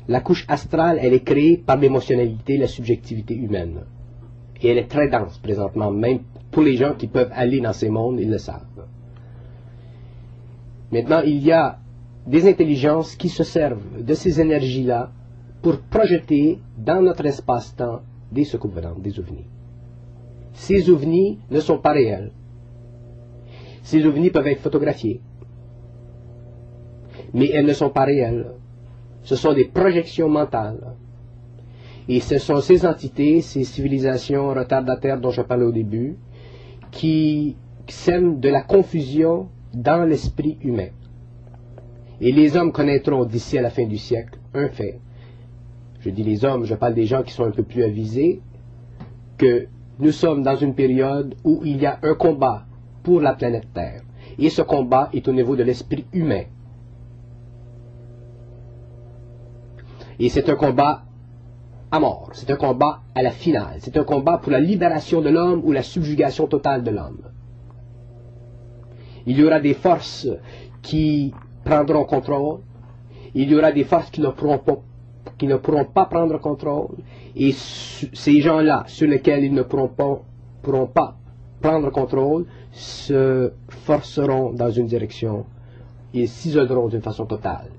La couche astrale, elle est créée par l'émotionnalité, la subjectivité humaine. Et elle est très dense présentement, même pour les gens qui peuvent aller dans ces mondes, ils le savent. Maintenant, il y a des intelligences qui se servent de ces énergies-là pour projeter dans notre espace-temps des secours des ovnis. Ces ovnis ne sont pas réels. Ces ovnis peuvent être photographiés, mais elles ne sont pas réelles. Ce sont des projections mentales. Et ce sont ces entités, ces civilisations retardataires dont je parlais au début, qui sèment de la confusion dans l'esprit humain. Et les hommes connaîtront d'ici à la fin du siècle un fait. Je dis les hommes, je parle des gens qui sont un peu plus avisés, que nous sommes dans une période où il y a un combat pour la planète Terre. Et ce combat est au niveau de l'esprit humain. Et c'est un combat à mort. C'est un combat à la finale. C'est un combat pour la libération de l'homme ou la subjugation totale de l'homme. Il y aura des forces qui prendront contrôle. Il y aura des forces qui ne pourront pas, qui ne prendre contrôle. Et ces gens-là, sur lesquels ils ne pourront pas, pourront pas prendre contrôle, se forceront dans une direction. Ils s'isoleront d'une façon totale.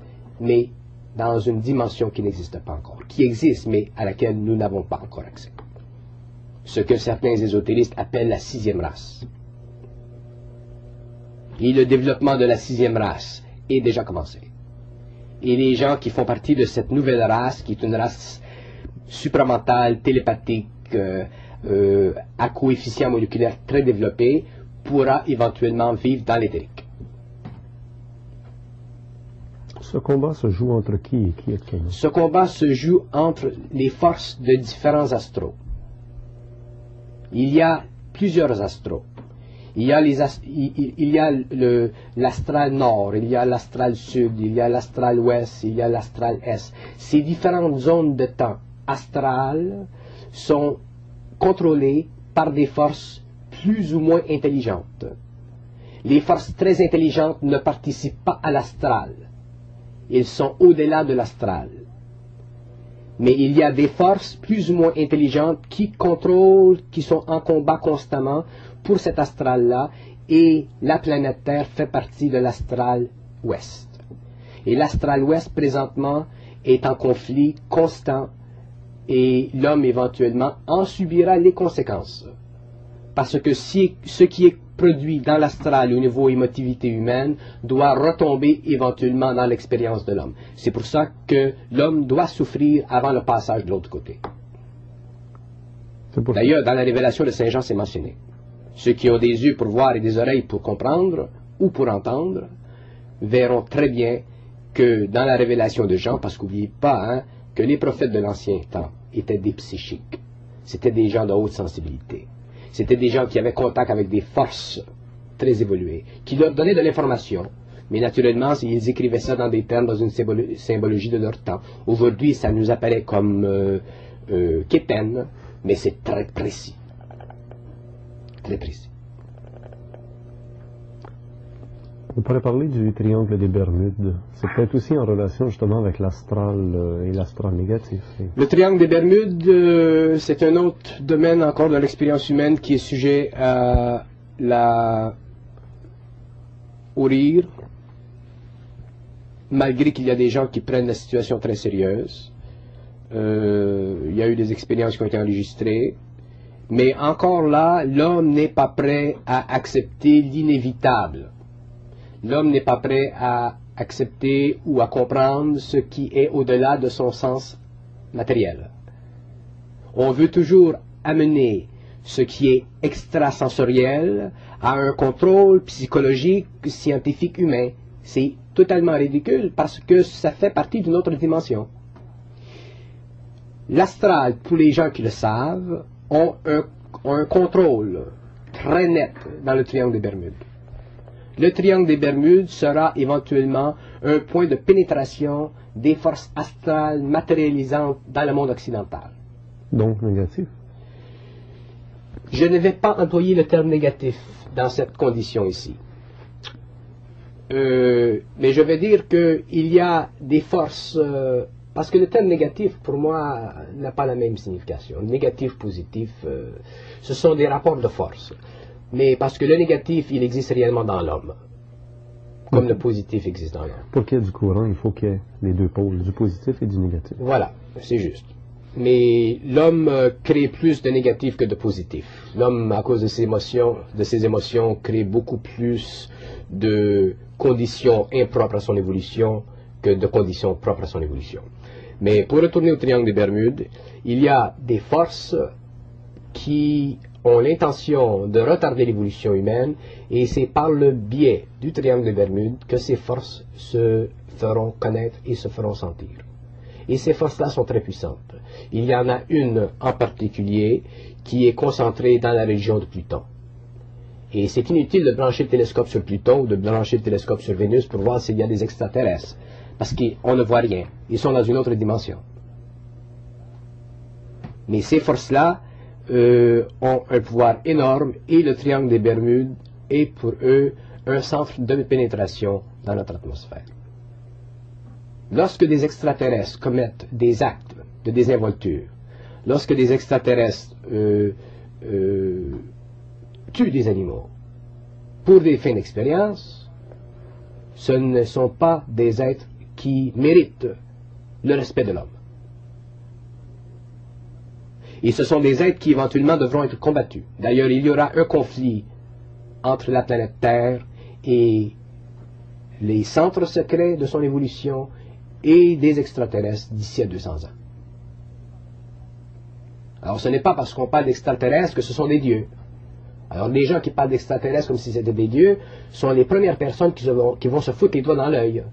Mais dans une dimension qui n'existe pas encore. Qui existe, mais à laquelle nous n'avons pas encore accès. Ce que certains ésotéristes appellent la sixième race. Et le développement de la sixième race est déjà commencé. Et les gens qui font partie de cette nouvelle race, qui est une race supramentale, télépathique, euh, euh, à coefficient moléculaire très développé, pourra éventuellement vivre dans l'éthérique. Ce combat se joue entre qui et qui actuellement? Ce combat se joue entre les forces de différents astros. Il y a plusieurs astros. Il y a, l'astral nord, il y a l'astral sud, il y a l'astral ouest, il y a l'astral est. Ces différentes zones de temps astrales sont contrôlées par des forces plus ou moins intelligentes. Les forces très intelligentes ne participent pas à l'astral. Ils sont au-delà de l'astral. Mais il y a des forces plus ou moins intelligentes qui contrôlent, qui sont en combat constamment pour cet astral-là, et la planète Terre fait partie de l'astral ouest. Et l'astral ouest, présentement, est en conflit constant, et l'homme, éventuellement, en subira les conséquences. Parce que si, ce qui est produit dans l'astral au niveau émotivité humaine doit retomber éventuellement dans l'expérience de l'homme. C'est pour ça que l'homme doit souffrir avant le passage de l'autre côté. D'ailleurs, dans la révélation de Saint Jean, c'est mentionné. Ceux qui ont des yeux pour voir et des oreilles pour comprendre ou pour entendre verront très bien que dans la révélation de Jean, parce qu'oubliez pas hein, que les prophètes de l'ancien temps étaient des psychiques, c'était des gens de haute sensibilité. C'était des gens qui avaient contact avec des forces très évoluées, qui leur donnaient de l'information. Mais naturellement, ils écrivaient ça dans des termes, dans une symbologie de leur temps. Aujourd'hui, ça nous apparaît comme euh, euh mais c'est très précis. Très précis. On pourrait parler du triangle des Bermudes. C'est peut-être aussi en relation justement avec l'astral euh, et l'astral négatif. Le triangle des Bermudes, euh, c'est un autre domaine encore de l'expérience humaine qui est sujet à la au rire, malgré qu'il y a des gens qui prennent la situation très sérieuse. Euh, il y a eu des expériences qui ont été enregistrées. Mais encore là, l'homme n'est pas prêt à accepter l'inévitable l'homme n'est pas prêt à accepter ou à comprendre ce qui est au-delà de son sens matériel. On veut toujours amener ce qui est extrasensoriel à un contrôle psychologique, scientifique, humain. C'est totalement ridicule parce que ça fait partie d'une autre dimension. L'astral, pour les gens qui le savent, ont un, un contrôle très net dans le triangle des Bermudes le triangle des Bermudes sera éventuellement un point de pénétration des forces astrales matérialisantes dans le monde occidental. Donc négatif Je ne vais pas employer le terme négatif dans cette condition ici. Euh, mais je vais dire qu'il y a des forces, euh, parce que le terme négatif, pour moi, n'a pas la même signification. Négatif, positif, euh, ce sont des rapports de force mais parce que le négatif, il existe réellement dans l'homme, comme le positif existe dans l'homme. Pour qu'il y ait du courant, il faut qu'il y ait les deux pôles, du positif et du négatif. Voilà, c'est juste. Mais l'homme euh, crée plus de négatif que de positif. L'homme, à cause de ses émotions, de ses émotions, crée beaucoup plus de conditions impropres à son évolution que de conditions propres à son évolution. Mais pour retourner au triangle des Bermudes, il y a des forces qui ont l'intention de retarder l'évolution humaine et c'est par le biais du triangle de Bermude que ces forces se feront connaître et se feront sentir. Et ces forces-là sont très puissantes. Il y en a une en particulier qui est concentrée dans la région de Pluton. Et c'est inutile de brancher le télescope sur Pluton ou de brancher le télescope sur Vénus pour voir s'il y a des extraterrestres. Parce qu'on ne voit rien. Ils sont dans une autre dimension. Mais ces forces-là, euh, ont un pouvoir énorme et le triangle des Bermudes est pour eux un centre de pénétration dans notre atmosphère. Lorsque des extraterrestres commettent des actes de désinvolture, lorsque des extraterrestres euh, euh, tuent des animaux pour des fins d'expérience, ce ne sont pas des êtres qui méritent le respect de l'homme. Et ce sont des êtres qui éventuellement devront être combattus. D'ailleurs, il y aura un conflit entre la planète Terre et les centres secrets de son évolution et des extraterrestres d'ici à 200 ans. Alors ce n'est pas parce qu'on parle d'extraterrestres que ce sont des dieux. Alors les gens qui parlent d'extraterrestres comme si c'était des dieux sont les premières personnes qui, qui vont se foutre les doigts dans l'œil.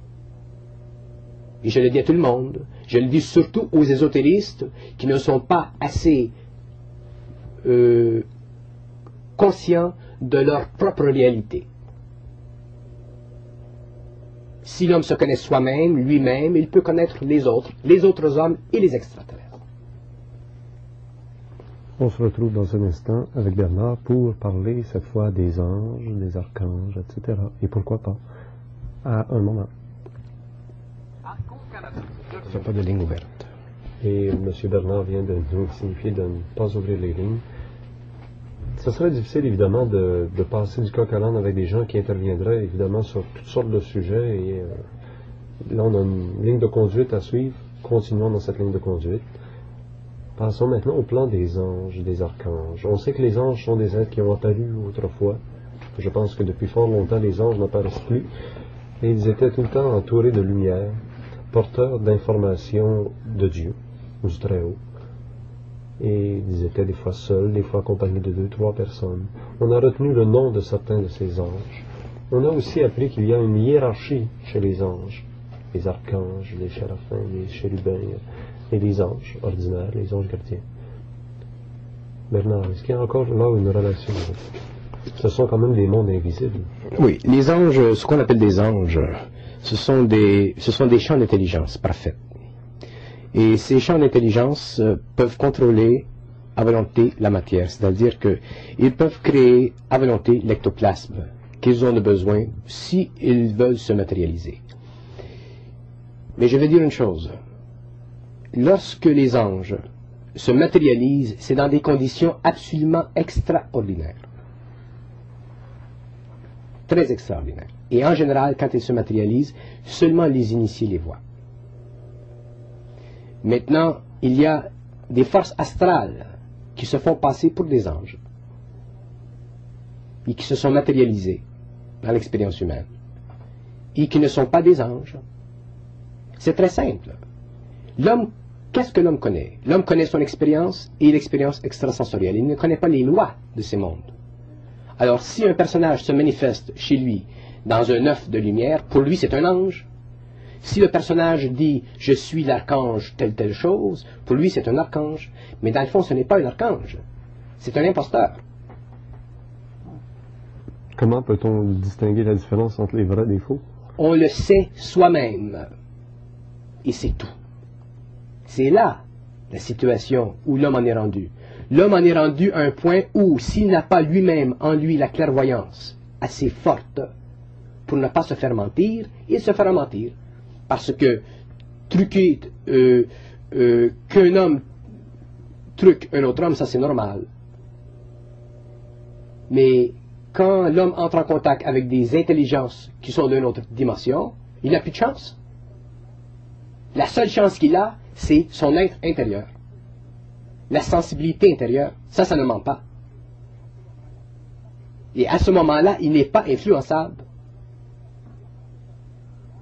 Et je le dis à tout le monde. Je le dis surtout aux ésotéristes qui ne sont pas assez euh, conscients de leur propre réalité. Si l'homme se connaît soi-même, lui-même, il peut connaître les autres, les autres hommes et les extraterrestres. On se retrouve dans un instant avec Bernard pour parler cette fois des anges, des archanges, etc. Et pourquoi pas à un moment. Il n'y a pas de ligne ouverte. Et M. Bernard vient de nous signifier de ne pas ouvrir les lignes. Ce serait difficile, évidemment, de, de passer du coq à l'âne avec des gens qui interviendraient, évidemment, sur toutes sortes de sujets. Et euh, là, on a une ligne de conduite à suivre. Continuons dans cette ligne de conduite. Passons maintenant au plan des anges, des archanges. On sait que les anges sont des êtres qui ont apparu autrefois. Je pense que depuis fort longtemps, les anges n'apparaissent plus. Et ils étaient tout le temps entourés de lumière, porteurs d'informations de Dieu, ou du Très-Haut. Et ils étaient des fois seuls, des fois accompagnés de deux, trois personnes. On a retenu le nom de certains de ces anges. On a aussi appris qu'il y a une hiérarchie chez les anges. Les archanges, les séraphins, les chérubins, et les anges ordinaires, les anges gardiens. Bernard, est-ce qu'il y a encore là une relation Ce sont quand même des mondes invisibles. Oui, les anges, ce qu'on appelle des anges, ce sont des, ce sont des champs d'intelligence parfaits. Et ces champs d'intelligence euh, peuvent contrôler à volonté la matière, c'est-à-dire qu'ils peuvent créer à volonté l'ectoplasme qu'ils ont besoin si ils veulent se matérialiser. Mais je vais dire une chose, lorsque les anges se matérialisent, c'est dans des conditions absolument extraordinaires. Très extraordinaires. Et en général, quand ils se matérialisent, seulement les initiés les voient. Maintenant, il y a des forces astrales qui se font passer pour des anges et qui se sont matérialisées dans l'expérience humaine et qui ne sont pas des anges. C'est très simple. L'homme Qu'est-ce que l'homme connaît? L'homme connaît son expérience et l'expérience extrasensorielle. Il ne connaît pas les lois de ces mondes. Alors, si un personnage se manifeste chez lui dans un œuf de lumière, pour lui c'est un ange. Si le personnage dit je suis l'archange telle telle chose, pour lui c'est un archange. Mais dans le fond, ce n'est pas un archange. C'est un imposteur. Comment peut-on distinguer la différence entre les vrais et les faux? On le sait soi-même. Et c'est tout. C'est là la situation où l'homme en est rendu. L'homme en est rendu à un point où, s'il n'a pas lui-même en lui la clairvoyance assez forte pour ne pas se faire mentir, il se fera mentir. Parce que truquer euh, euh, qu'un homme truque un autre homme, ça c'est normal. Mais quand l'homme entre en contact avec des intelligences qui sont d'une autre dimension, il n'a plus de chance. La seule chance qu'il a, c'est son être intérieur. La sensibilité intérieure, ça, ça ne ment pas. Et à ce moment-là, il n'est pas influençable.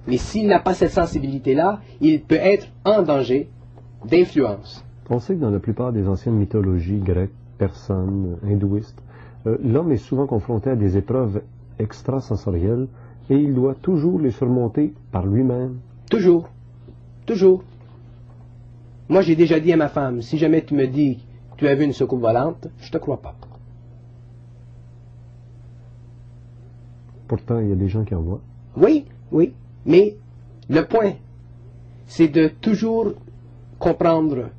Mais s'il n'a pas cette sensibilité-là, il peut être en danger d'influence. On sait que dans la plupart des anciennes mythologies grecques, persanes, hindouistes, euh, l'homme est souvent confronté à des épreuves extrasensorielles et il doit toujours les surmonter par lui-même. Toujours. Toujours. Moi, j'ai déjà dit à ma femme, si jamais tu me dis que tu as vu une soucoupe volante, je te crois pas. Pourtant, il y a des gens qui en voient. Oui, oui. Mais le point, c'est de toujours comprendre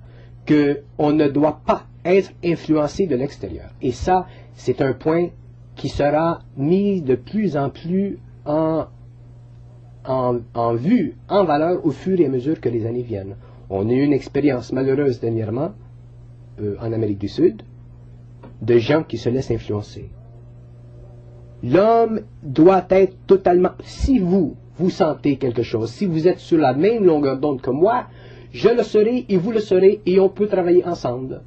qu'on ne doit pas être influencé de l'extérieur. Et ça, c'est un point qui sera mis de plus en plus en, en, en vue, en valeur au fur et à mesure que les années viennent. On a eu une expérience malheureuse dernièrement, euh, en Amérique du Sud, de gens qui se laissent influencer. L'homme doit être totalement... Si vous, vous sentez quelque chose, si vous êtes sur la même longueur d'onde que moi, je le serai et vous le serez et on peut travailler ensemble.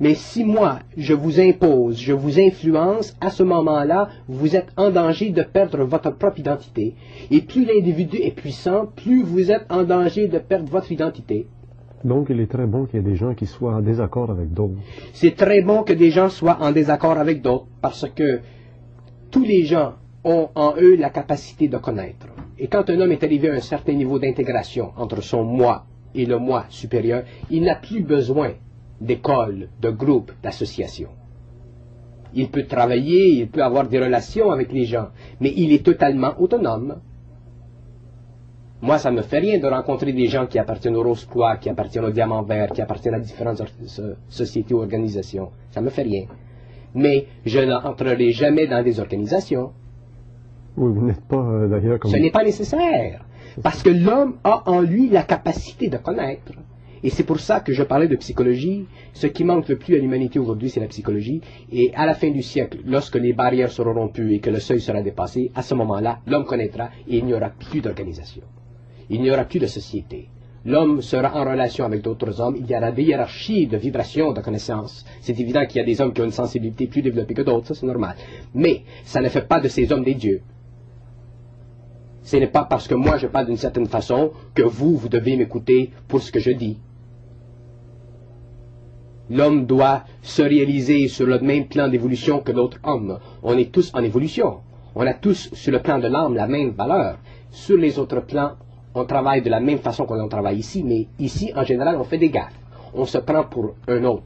Mais si moi, je vous impose, je vous influence, à ce moment-là, vous êtes en danger de perdre votre propre identité. Et plus l'individu est puissant, plus vous êtes en danger de perdre votre identité. Donc, il est très bon qu'il y ait des gens qui soient en désaccord avec d'autres. C'est très bon que des gens soient en désaccord avec d'autres, parce que tous les gens ont en eux la capacité de connaître. Et quand un homme est arrivé à un certain niveau d'intégration entre son moi et le moi supérieur, il n'a plus besoin d'école, de groupe, d'association. Il peut travailler, il peut avoir des relations avec les gens, mais il est totalement autonome. Moi, ça me fait rien de rencontrer des gens qui appartiennent au Rose qui appartiennent au Diamant Vert, qui appartiennent à différentes sociétés ou organisations. Ça me fait rien. Mais je n'entrerai jamais dans des organisations. Oui, vous n'êtes pas euh, d'ailleurs comme... Ce n'est pas nécessaire. Parce que l'homme a en lui la capacité de connaître. Et c'est pour ça que je parlais de psychologie. Ce qui manque le plus à l'humanité aujourd'hui, c'est la psychologie. Et à la fin du siècle, lorsque les barrières seront rompues et que le seuil sera dépassé, à ce moment-là, l'homme connaîtra et il n'y aura plus d'organisation il n'y aura plus de société. L'homme sera en relation avec d'autres hommes, il y aura des hiérarchies de vibrations, de connaissances. C'est évident qu'il y a des hommes qui ont une sensibilité plus développée que d'autres, ça c'est normal. Mais ça ne fait pas de ces hommes des dieux. Ce n'est pas parce que moi je parle d'une certaine façon que vous, vous devez m'écouter pour ce que je dis. L'homme doit se réaliser sur le même plan d'évolution que l'autre homme. On est tous en évolution. On a tous, sur le plan de l'âme, la même valeur. Sur les autres plans, on travaille de la même façon qu'on travaille ici, mais ici, en général, on fait des gaffes. On se prend pour un autre.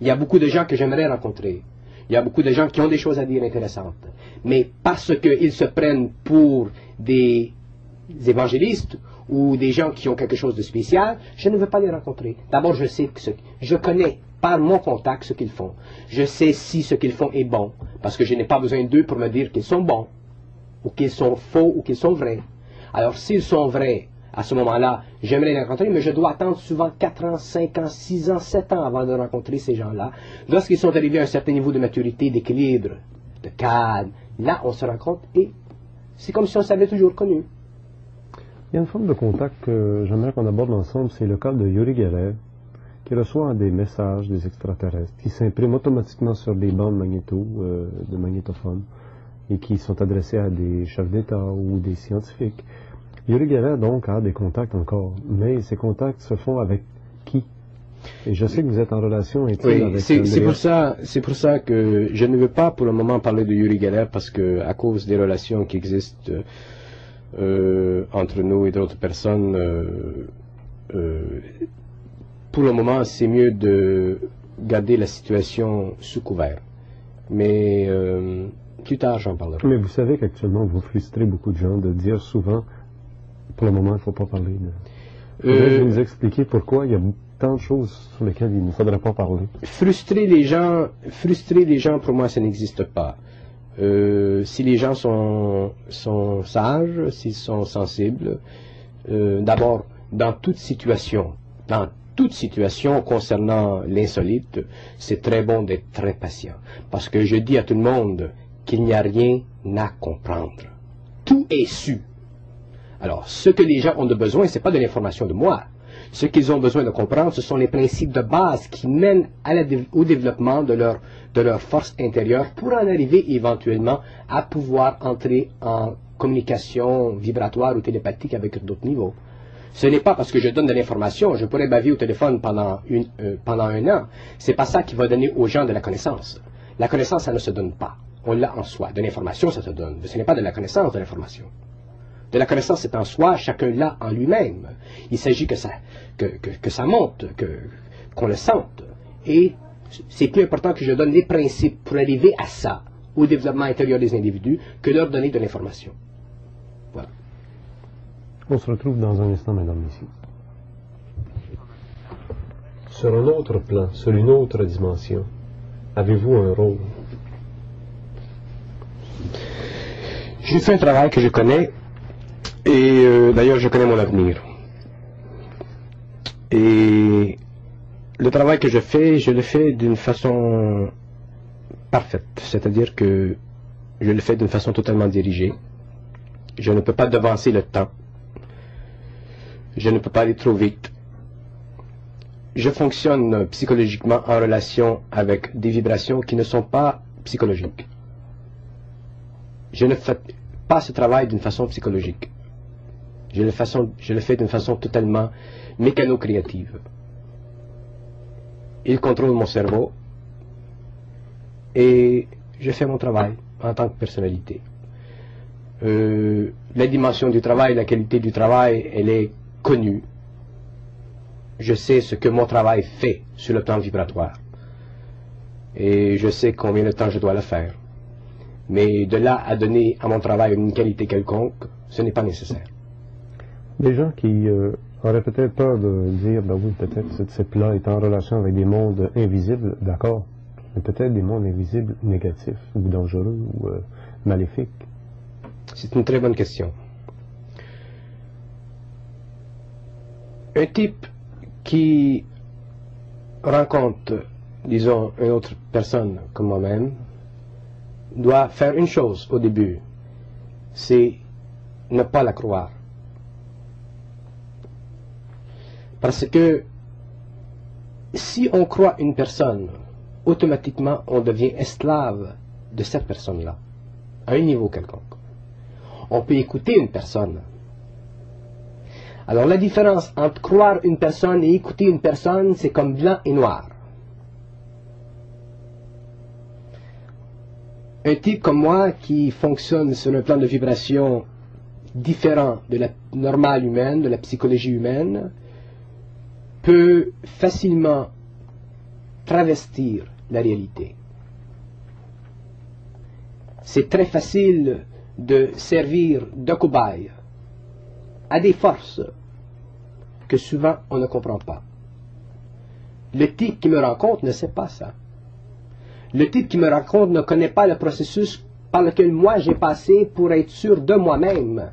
Il y a beaucoup de gens que j'aimerais rencontrer. Il y a beaucoup de gens qui ont des choses à dire intéressantes. Mais parce qu'ils se prennent pour des évangélistes ou des gens qui ont quelque chose de spécial, je ne veux pas les rencontrer. D'abord, je sais je connais par mon contact ce qu'ils font. Je sais si ce qu'ils font est bon, parce que je n'ai pas besoin d'eux pour me dire qu'ils sont bons ou qu'ils sont faux, ou qu'ils sont vrais. Alors, s'ils sont vrais, à ce moment-là, j'aimerais les rencontrer, mais je dois attendre souvent 4 ans, 5 ans, 6 ans, 7 ans avant de rencontrer ces gens-là. Lorsqu'ils sont arrivés à un certain niveau de maturité, d'équilibre, de cadre, là, on se rencontre et c'est comme si on s'avait toujours connu. Il y a une forme de contact que j'aimerais qu'on aborde ensemble, c'est le cas de Yuri Geller, qui reçoit des messages des extraterrestres, qui s'impriment automatiquement sur des bandes magnéto, euh, de magnétophone et qui sont adressés à des chefs d'État ou des scientifiques. Yuri Geller, donc, a des contacts encore, mais ces contacts se font avec qui? Et je sais que vous êtes en relation intime oui, avec c'est pour ça, c'est pour ça que je ne veux pas pour le moment parler de Yuri Geller parce que à cause des relations qui existent euh, entre nous et d'autres personnes, euh, euh, pour le moment, c'est mieux de garder la situation sous couvert. Mais plus tard, j'en parlerai. Mais vous savez qu'actuellement, vous frustrez beaucoup de gens de dire souvent, pour le moment, il ne faut pas parler. De... Euh, vous nous expliquer pourquoi il y a tant de choses sur lesquelles il ne faudrait pas parler? Frustrer les gens, frustrer les gens, pour moi, ça n'existe pas. Euh, si les gens sont, sont sages, s'ils sont sensibles, euh, d'abord, dans toute situation, dans toute situation concernant l'insolite, c'est très bon d'être très patient. Parce que je dis à tout le monde, qu'il n'y a rien à comprendre. Tout est su. Alors, ce que les gens ont de besoin, ce n'est pas de l'information de moi. Ce qu'ils ont besoin de comprendre, ce sont les principes de base qui mènent au développement de leur, de leur force intérieure pour en arriver éventuellement à pouvoir entrer en communication vibratoire ou télépathique avec d'autres niveaux. Ce n'est pas parce que je donne de l'information, je pourrais baver au téléphone pendant, euh, un an. C'est pas ça qui va donner aux gens de la connaissance. La connaissance, ça ne se donne pas on l'a en soi. De l'information, ça se donne. Ce n'est pas de la connaissance de l'information. De la connaissance, c'est en soi, chacun l'a en lui-même. Il s'agit que ça, que, ça monte, qu'on le sente. Et c'est plus important que je donne les principes pour arriver à ça, au développement intérieur des individus, que leur donner de l'information. Voilà. On se retrouve dans un instant, mesdames, messieurs. Sur un autre plan, sur une autre dimension, avez-vous un rôle? J'ai fait un travail que je connais, et euh, d'ailleurs je connais mon avenir. Et le travail que je fais, je le fais d'une façon parfaite, c'est-à-dire que je le fais d'une façon totalement dirigée. Je ne peux pas devancer le temps. Je ne peux pas aller trop vite. Je fonctionne psychologiquement en relation avec des vibrations qui ne sont pas psychologiques je ne fais pas ce travail d'une façon psychologique. Je le, fais d'une façon totalement mécano-créative. Il contrôle mon cerveau et je fais mon travail en tant que personnalité. Euh, la dimension du travail, la qualité du travail, elle est connue. Je sais ce que mon travail fait sur le plan vibratoire. Et je sais combien de temps je dois le faire. Mais de là à donner à mon travail une qualité quelconque, Ce n'est pas nécessaire. Des gens qui euh, auraient peut-être peur de dire, ben oui, peut-être ce type-là est en relation avec des mondes invisibles, d'accord, mais peut-être des mondes invisibles négatifs ou dangereux ou euh, maléfiques. C'est une très bonne question. Un type qui rencontre, disons, une autre personne comme moi-même, doit faire une chose au début, c'est ne pas la croire. Parce que si on croit une personne, automatiquement on devient esclave de cette personne-là, à un niveau quelconque. On peut écouter une personne. Alors la différence entre croire une personne et écouter une personne, c'est comme blanc et noir. Un type comme moi qui fonctionne sur un plan de vibration différent de la normale humaine, de la psychologie humaine, peut facilement travestir la réalité. C'est très facile de servir de cobaye à des forces que souvent on ne comprend pas. Le type qui me rencontre ne sait pas ça. Le type qui me rencontre ne connaît pas le processus par lequel moi j'ai passé pour être sûr de moi-même.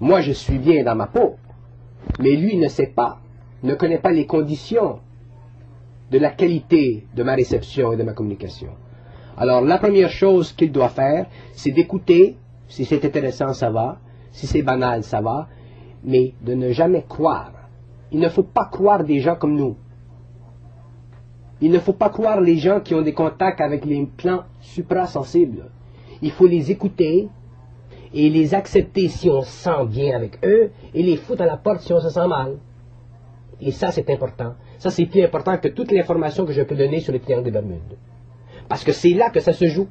Moi je suis bien dans ma peau, mais lui ne sait pas, ne connaît pas les conditions de la qualité de ma réception et de ma communication. Alors la première chose qu'il doit faire, c'est d'écouter, si c'est intéressant ça va, si c'est banal ça va, mais de ne jamais croire. Il ne faut pas croire des gens comme nous. Il ne faut pas croire les gens qui ont des contacts avec les plans suprasensibles. Il faut les écouter et les accepter si on se sent bien avec eux et les foutre à la porte si on se sent mal. Et ça, c'est important. Ça, c'est plus important que toute l'information que je peux donner sur le triangle des Bermudes. Parce que c'est là que ça se joue.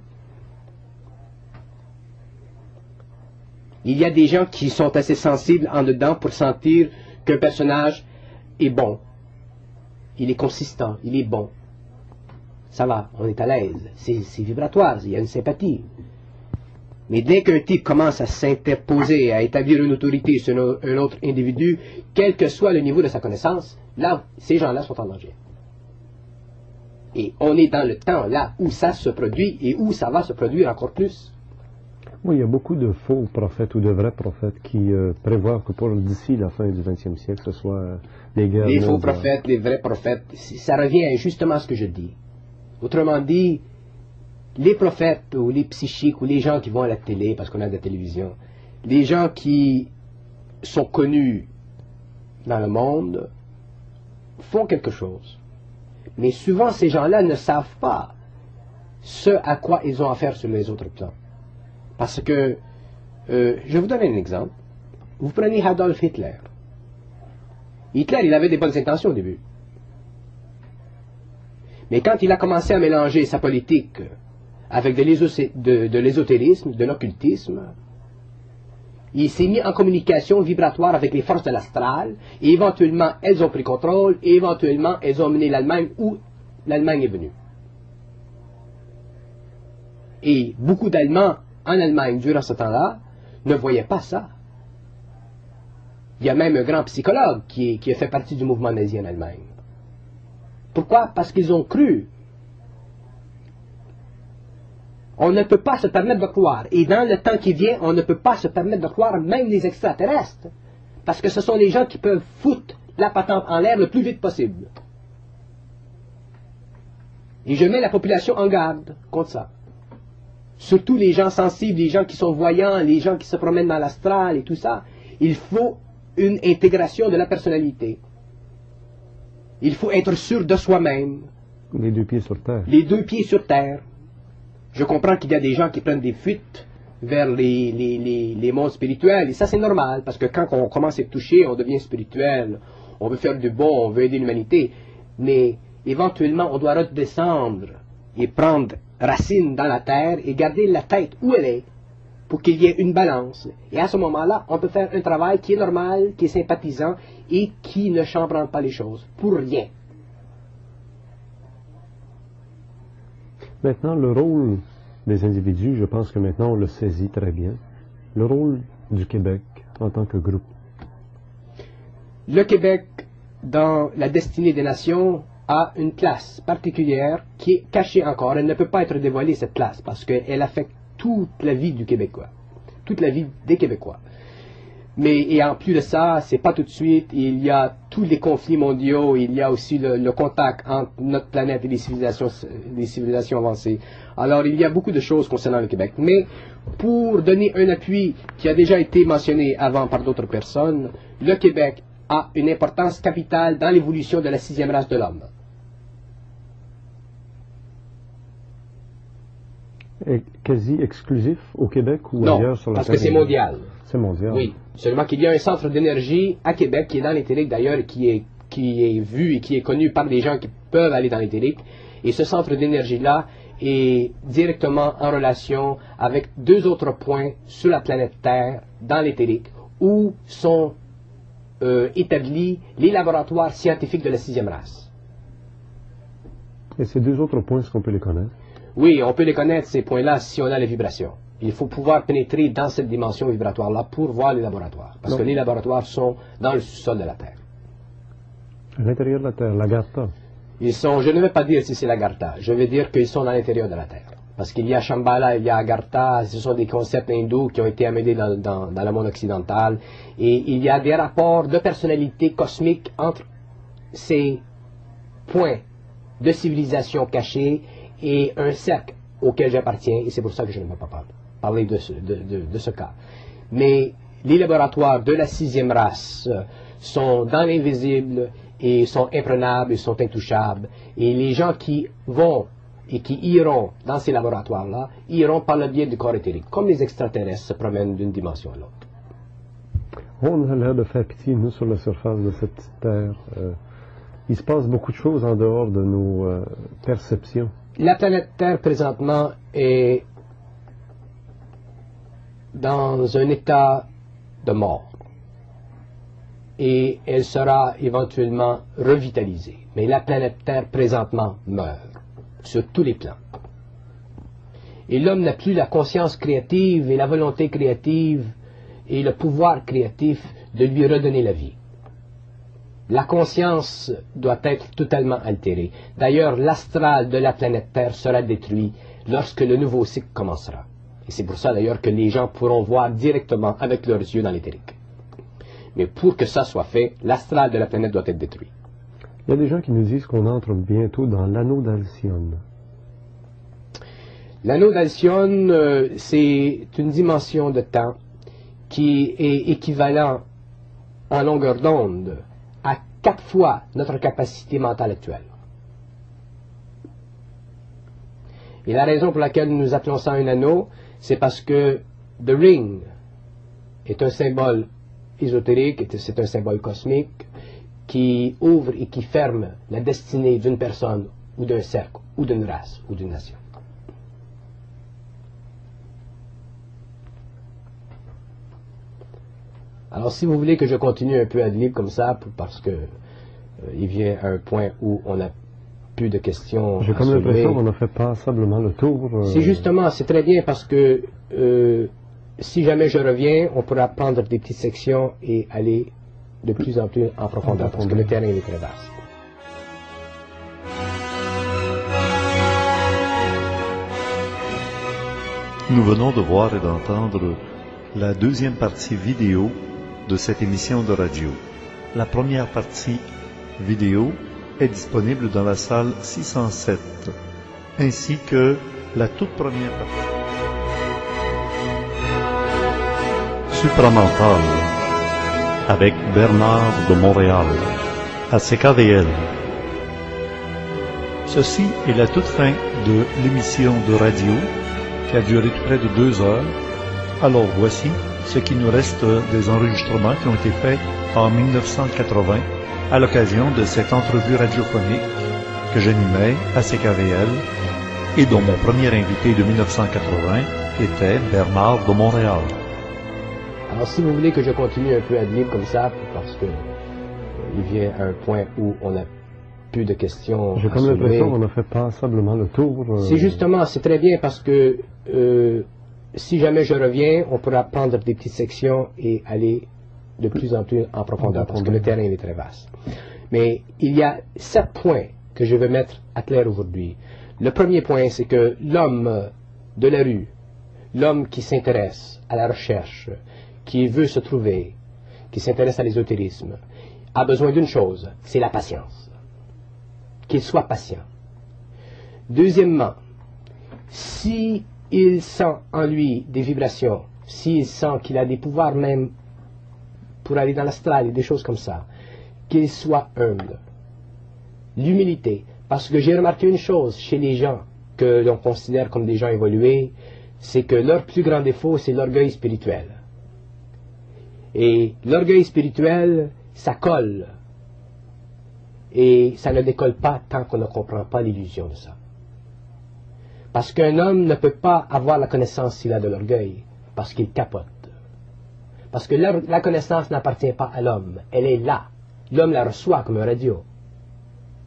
Il y a des gens qui sont assez sensibles en dedans pour sentir qu'un personnage est bon. Il est consistant, il est bon ça va, on est à l'aise, c'est vibratoire, il y a une sympathie. Mais dès qu'un type commence à s'interposer, à établir une autorité sur un autre individu, quel que soit le niveau de sa connaissance, là, ces gens-là sont en danger. Et on est dans le temps là où ça se produit et où ça va se produire encore plus. Oui, il y a beaucoup de faux prophètes ou de vrais prophètes qui euh, prévoient que pour d'ici la fin du XXe siècle, ce soit euh, les guerres. Les faux prophètes, les vrais prophètes, ça revient justement à ce que je dis. Autrement dit, les prophètes ou les psychiques ou les gens qui vont à la télé, parce qu'on a de la télévision, les gens qui sont connus dans le monde font quelque chose. Mais souvent, ces gens-là ne savent pas ce à quoi ils ont affaire sur les autres plans. Parce que, euh, je vous donner un exemple. Vous prenez Adolf Hitler. Hitler, il avait des bonnes intentions au début. Mais quand il a commencé à mélanger sa politique avec de l'ésotérisme, de, l'occultisme, il s'est mis en communication vibratoire avec les forces de l'astral, et éventuellement elles ont pris contrôle, et éventuellement elles ont mené l'Allemagne où l'Allemagne est venue. Et beaucoup d'Allemands en Allemagne durant ce temps-là ne voyaient pas ça. Il y a même un grand psychologue qui, qui a fait partie du mouvement nazi en Allemagne. Pourquoi? Parce qu'ils ont cru. On ne peut pas se permettre de croire. Et dans le temps qui vient, on ne peut pas se permettre de croire même les extraterrestres. Parce que ce sont les gens qui peuvent foutre la patente en l'air le plus vite possible. Et je mets la population en garde contre ça. Surtout les gens sensibles, les gens qui sont voyants, les gens qui se promènent dans l'astral et tout ça. Il faut une intégration de la personnalité. Il faut être sûr de soi-même. Les deux pieds sur terre. Les deux pieds sur terre. Je comprends qu'il y a des gens qui prennent des fuites vers les, les, mondes spirituels, et ça c'est normal, parce que quand on commence à être touché, on devient spirituel, on veut faire du bon, on veut aider l'humanité, mais éventuellement on doit redescendre et prendre racine dans la terre et garder la tête où elle est, pour qu'il y ait une balance. Et à ce moment-là, on peut faire un travail qui est normal, qui est sympathisant et qui ne chambranle pas les choses, pour rien. Maintenant, le rôle des individus, je pense que maintenant on le saisit très bien. Le rôle du Québec en tant que groupe. Le Québec, dans la destinée des nations, a une place particulière qui est cachée encore. Elle ne peut pas être dévoilée, cette place, parce qu'elle affecte toute la vie du Québécois, toute la vie des Québécois. Mais et en plus de ça, c'est pas tout de suite. Il y a tous les conflits mondiaux. Il y a aussi le, contact entre notre planète et les civilisations, les civilisations avancées. Alors il y a beaucoup de choses concernant le Québec. Mais pour donner un appui qui a déjà été mentionné avant par d'autres personnes, le Québec a une importance capitale dans l'évolution de la sixième race de l'homme. quasi exclusif au Québec ou ailleurs sur la parce que c'est mondial. C'est mondial. Oui, seulement qu'il y a un centre d'énergie à Québec qui est dans l'éthérique d'ailleurs, qui est, qui est vu et qui est connu par des gens qui peuvent aller dans l'éthérique. Et ce centre d'énergie-là est directement en relation avec deux autres points sur la planète Terre, dans l'éthérique, où sont euh, établis les laboratoires scientifiques de la sixième race. Et ces deux autres points, est-ce qu'on peut les connaître? Oui, on peut les connaître, ces points-là, si on a les vibrations. Il faut pouvoir pénétrer dans cette dimension vibratoire-là pour voir les laboratoires. Parce que les laboratoires sont dans le sous-sol de la Terre. À l'intérieur de la Terre, l'Agartha Ils sont, je ne vais pas dire si c'est l'Agartha, je vais dire qu'ils sont dans l'intérieur de la Terre. Parce qu'il y a Shambhala, il y a Agartha, ce sont des concepts hindous qui ont été amenés dans, dans le monde occidental. Et il y a des rapports de personnalité cosmique entre ces points de civilisation cachés et un cercle auquel j'appartiens, et c'est pour ça que je ne vais pas parler parler de ce, de, ce cas. Mais les laboratoires de la sixième race euh, sont dans l'invisible et sont imprenables et sont intouchables. Et les gens qui vont et qui iront dans ces laboratoires-là, iront par le biais du corps éthérique, comme les extraterrestres se promènent d'une dimension à l'autre. On a l'air de faire pitié, nous, sur la surface de cette terre. Euh, il se passe beaucoup de choses en dehors de nos euh, perceptions. La planète Terre, présentement, est dans un état de mort. Et elle sera éventuellement revitalisée. Mais la planète Terre présentement meurt sur tous les plans. Et l'homme n'a plus la conscience créative et la volonté créative et le pouvoir créatif de lui redonner la vie. La conscience doit être totalement altérée. D'ailleurs, l'astral de la planète Terre sera détruit lorsque le nouveau cycle commencera. Et c'est pour ça d'ailleurs que les gens pourront voir directement avec leurs yeux dans l'éthérique. Mais pour que ça soit fait, l'astral de la planète doit être détruit. Il y a des gens qui nous disent qu'on entre bientôt dans l'anneau d'Alcyone. L'anneau d'Alcyone, euh, c'est une dimension de temps qui est équivalent en longueur d'onde à quatre fois notre capacité mentale actuelle. Et la raison pour laquelle nous appelons ça un anneau, c'est parce que The Ring est un symbole ésotérique, c'est un symbole cosmique qui ouvre et qui ferme la destinée d'une personne ou d'un cercle ou d'une race ou d'une nation. Alors si vous voulez que je continue un peu à lire comme ça, parce que euh, vient un point où on a de questions. J'ai comme l'impression qu'on a fait passablement le tour. Euh, c'est justement, c'est très bien parce que euh, si jamais je reviens, on pourra prendre des petites sections et aller de plus en plus en profondeur, parce que le terrain est très vaste. Nous venons de voir et d'entendre la deuxième partie vidéo de cette émission de radio. La première partie vidéo est disponible dans la salle 607, ainsi que la toute première partie. Supramental, avec Bernard de Montréal, à CKVL. Ceci est la toute fin de l'émission de radio qui a duré près de deux heures. Alors voici ce qui nous reste des enregistrements qui ont été faits en 1980 à l'occasion de cette entrevue radiophonique que j'animais à CKVL et dont mon premier invité de 1980 était Bernard de Montréal. Alors si vous voulez que je continue un peu à dire comme ça, parce que euh, il vient un point où on a plus de questions. J'ai comme l'impression qu'on a fait passablement le tour. euh, C'est justement, c'est très bien parce que euh, si jamais je reviens, on pourra prendre des petites sections et aller de plus en plus en profondeur parce que le terrain il est très vaste. Mais il y a sept points que je veux mettre à clair aujourd'hui. Le premier point, c'est que l'homme de la rue, l'homme qui s'intéresse à la recherche, qui veut se trouver, qui s'intéresse à l'ésotérisme, a besoin d'une chose, c'est la patience. Qu'il soit patient. Deuxièmement, si il sent en lui des vibrations, s'il sent qu'il a des pouvoirs même pour aller dans l'astral et des choses comme ça, qu'il soit humble. L'humilité, parce que j'ai remarqué une chose chez les gens que l'on considère comme des gens évolués, c'est que leur plus grand défaut, c'est l'orgueil spirituel. Et l'orgueil spirituel, ça colle. Et ça ne décolle pas tant qu'on ne comprend pas l'illusion de ça. Parce qu'un homme ne peut pas avoir la connaissance s'il a de l'orgueil, parce qu'il capote. Parce que la, connaissance n'appartient pas à l'homme, elle est là. L'homme la reçoit comme un radio.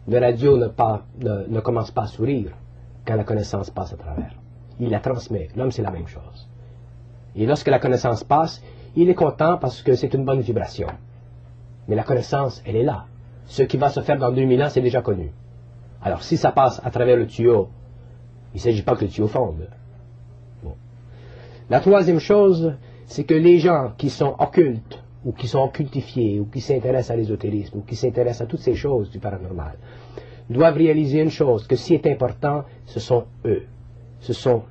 Le radio ne, commence pas à sourire quand la connaissance passe à travers. Il la transmet. L'homme, c'est la même chose. Et lorsque la connaissance passe, il est content parce que c'est une bonne vibration. Mais la connaissance, elle est là. Ce qui va se faire dans 2000 ans, c'est déjà connu. Alors, si ça passe à travers le tuyau, il ne s'agit pas que le tuyau fonde. La troisième chose, c'est que les gens qui sont occultes, ou qui sont occultifiés, ou qui s'intéressent à l'ésotérisme, ou qui s'intéressent à toutes ces choses du paranormal, doivent réaliser une chose, que qui est important, ce sont eux. Ce sont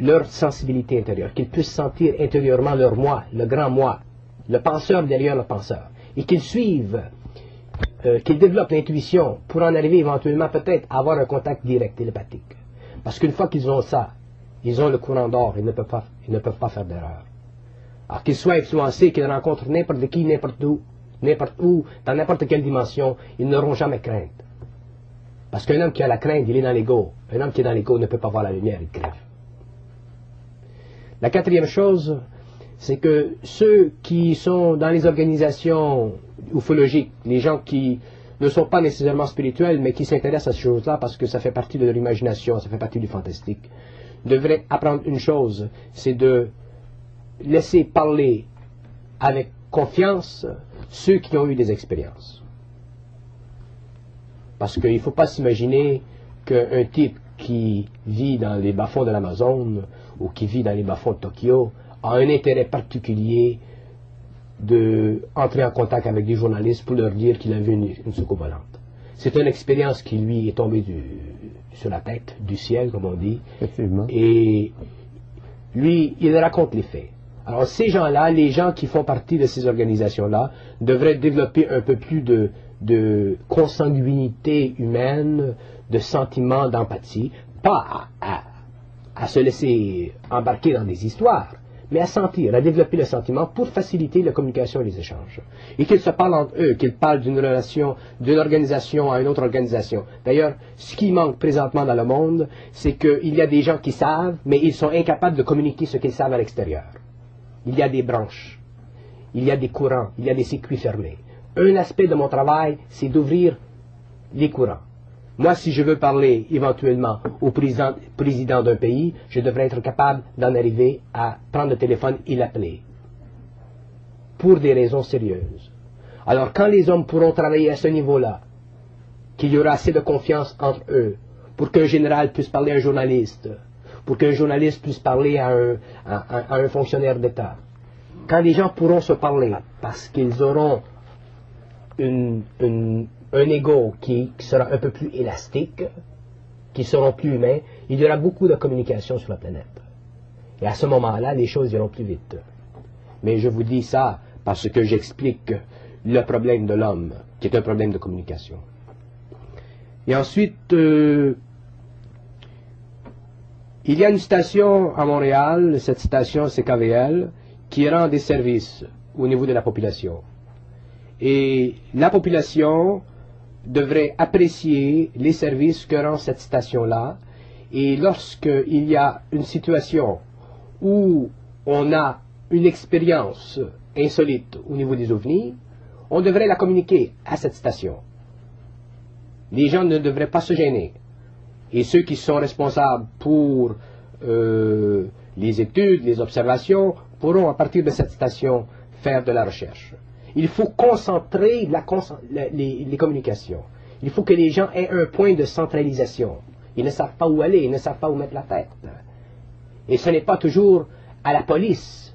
leur sensibilité intérieure, qu'ils puissent sentir intérieurement leur moi, le grand moi, le penseur derrière le penseur, et qu'ils suivent, euh, qu'ils développent l'intuition pour en arriver éventuellement peut-être à avoir un contact direct télépathique. Parce qu'une fois qu'ils ont ça, ils ont le courant d'or, ils ne peuvent pas, ils ne peuvent pas faire d'erreur. Alors qu'ils soient influencés, qu'ils rencontrent n'importe qui, n'importe où, n'importe où, dans n'importe quelle dimension, ils n'auront jamais crainte. Parce qu'un homme qui a la crainte, il est dans l'ego. Un homme qui est dans l'ego ne peut pas voir la lumière, il crève. La quatrième chose, c'est que ceux qui sont dans les organisations ufologiques, les gens qui ne sont pas nécessairement spirituels, mais qui s'intéressent à ces choses-là parce que ça fait partie de leur imagination, ça fait partie du fantastique, devraient apprendre une chose, c'est de laisser parler avec confiance ceux qui ont eu des expériences. Parce qu'il ne faut pas s'imaginer qu'un type qui vit dans les bas-fonds de l'Amazon ou qui vit dans les bas-fonds de Tokyo a un intérêt particulier de entrer en contact avec des journalistes pour leur dire qu'il a vu une, une. C'est une expérience qui lui est tombée du- sur la tête, du ciel, comme on dit, Effectivement. et lui, il raconte les faits. Alors ces gens-là, les gens qui font partie de ces organisations-là, devraient développer un peu plus de, de consanguinité humaine, de sentiments d'empathie, pas à, à- à se laisser embarquer dans des histoires, mais à sentir, à développer le sentiment pour faciliter la communication et les échanges. Et qu'ils se parlent entre eux, qu'ils parlent d'une relation, d'une organisation à une autre organisation. D'ailleurs, ce qui manque présentement dans le monde, c'est qu'il y a des gens qui savent, mais ils sont incapables de communiquer ce qu'ils savent à l'extérieur. Il y a des branches, il y a des courants, il y a des circuits fermés. Un aspect de mon travail, c'est d'ouvrir les courants. Moi, si je veux parler éventuellement au président, d'un pays, je devrais être capable d'en arriver à prendre le téléphone et l'appeler. Pour des raisons sérieuses. Alors, quand les hommes pourront travailler à ce niveau-là, qu'il y aura assez de confiance entre eux, pour qu'un général puisse parler à un journaliste, pour qu'un journaliste puisse parler à un, fonctionnaire d'État, quand les gens pourront se parler, parce qu'ils auront une- un ego qui, sera un peu plus élastique, qui seront plus humains, il y aura beaucoup de communication sur la planète. Et à ce moment-là, les choses iront plus vite. Mais je vous dis ça parce que j'explique le problème de l'homme, qui est un problème de communication. Et ensuite, euh, il y a une station à Montréal, cette station c'est KVL, qui rend des services au niveau de la population. Et la population devrait apprécier les services que rend cette station-là. Et lorsqu'il y a une situation où on a une expérience insolite au niveau des ovnis, on devrait la communiquer à cette station. les gens ne devraient pas se gêner. Et ceux qui sont responsables pour euh, les études, les observations, pourront à partir de cette station faire de la recherche. Il faut concentrer les, communications. Il faut que les gens aient un point de centralisation. Ils ne savent pas où aller, ils ne savent pas où mettre la tête. Et ce n'est pas toujours à la police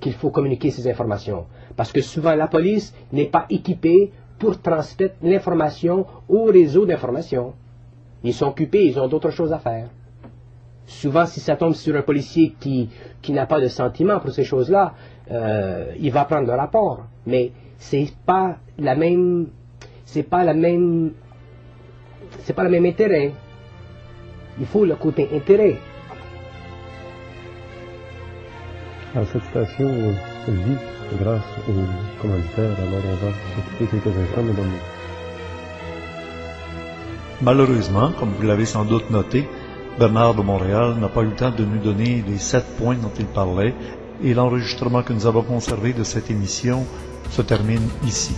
qu'il faut communiquer ces informations. Parce que souvent la police n'est pas équipée pour transmettre l'information au réseau d'information. Ils sont occupés, ils ont d'autres choses à faire. Souvent, si ça tombe sur un policier qui, qui n'a pas de sentiment pour ces choses-là, euh, il va prendre le rapport. Mais c'est pas la même, c'est pas la même, c'est pas le même intérêt. Il faut le côté intérêt. À cette station, vit grâce aux commanditaires. Alors on va s'occuper quelques instants, mesdames. Malheureusement, comme vous l'avez sans doute noté, Bernard de Montréal n'a pas eu le temps de nous donner les sept points dont il parlait et l'enregistrement que nous avons conservé de cette émission se termine ici.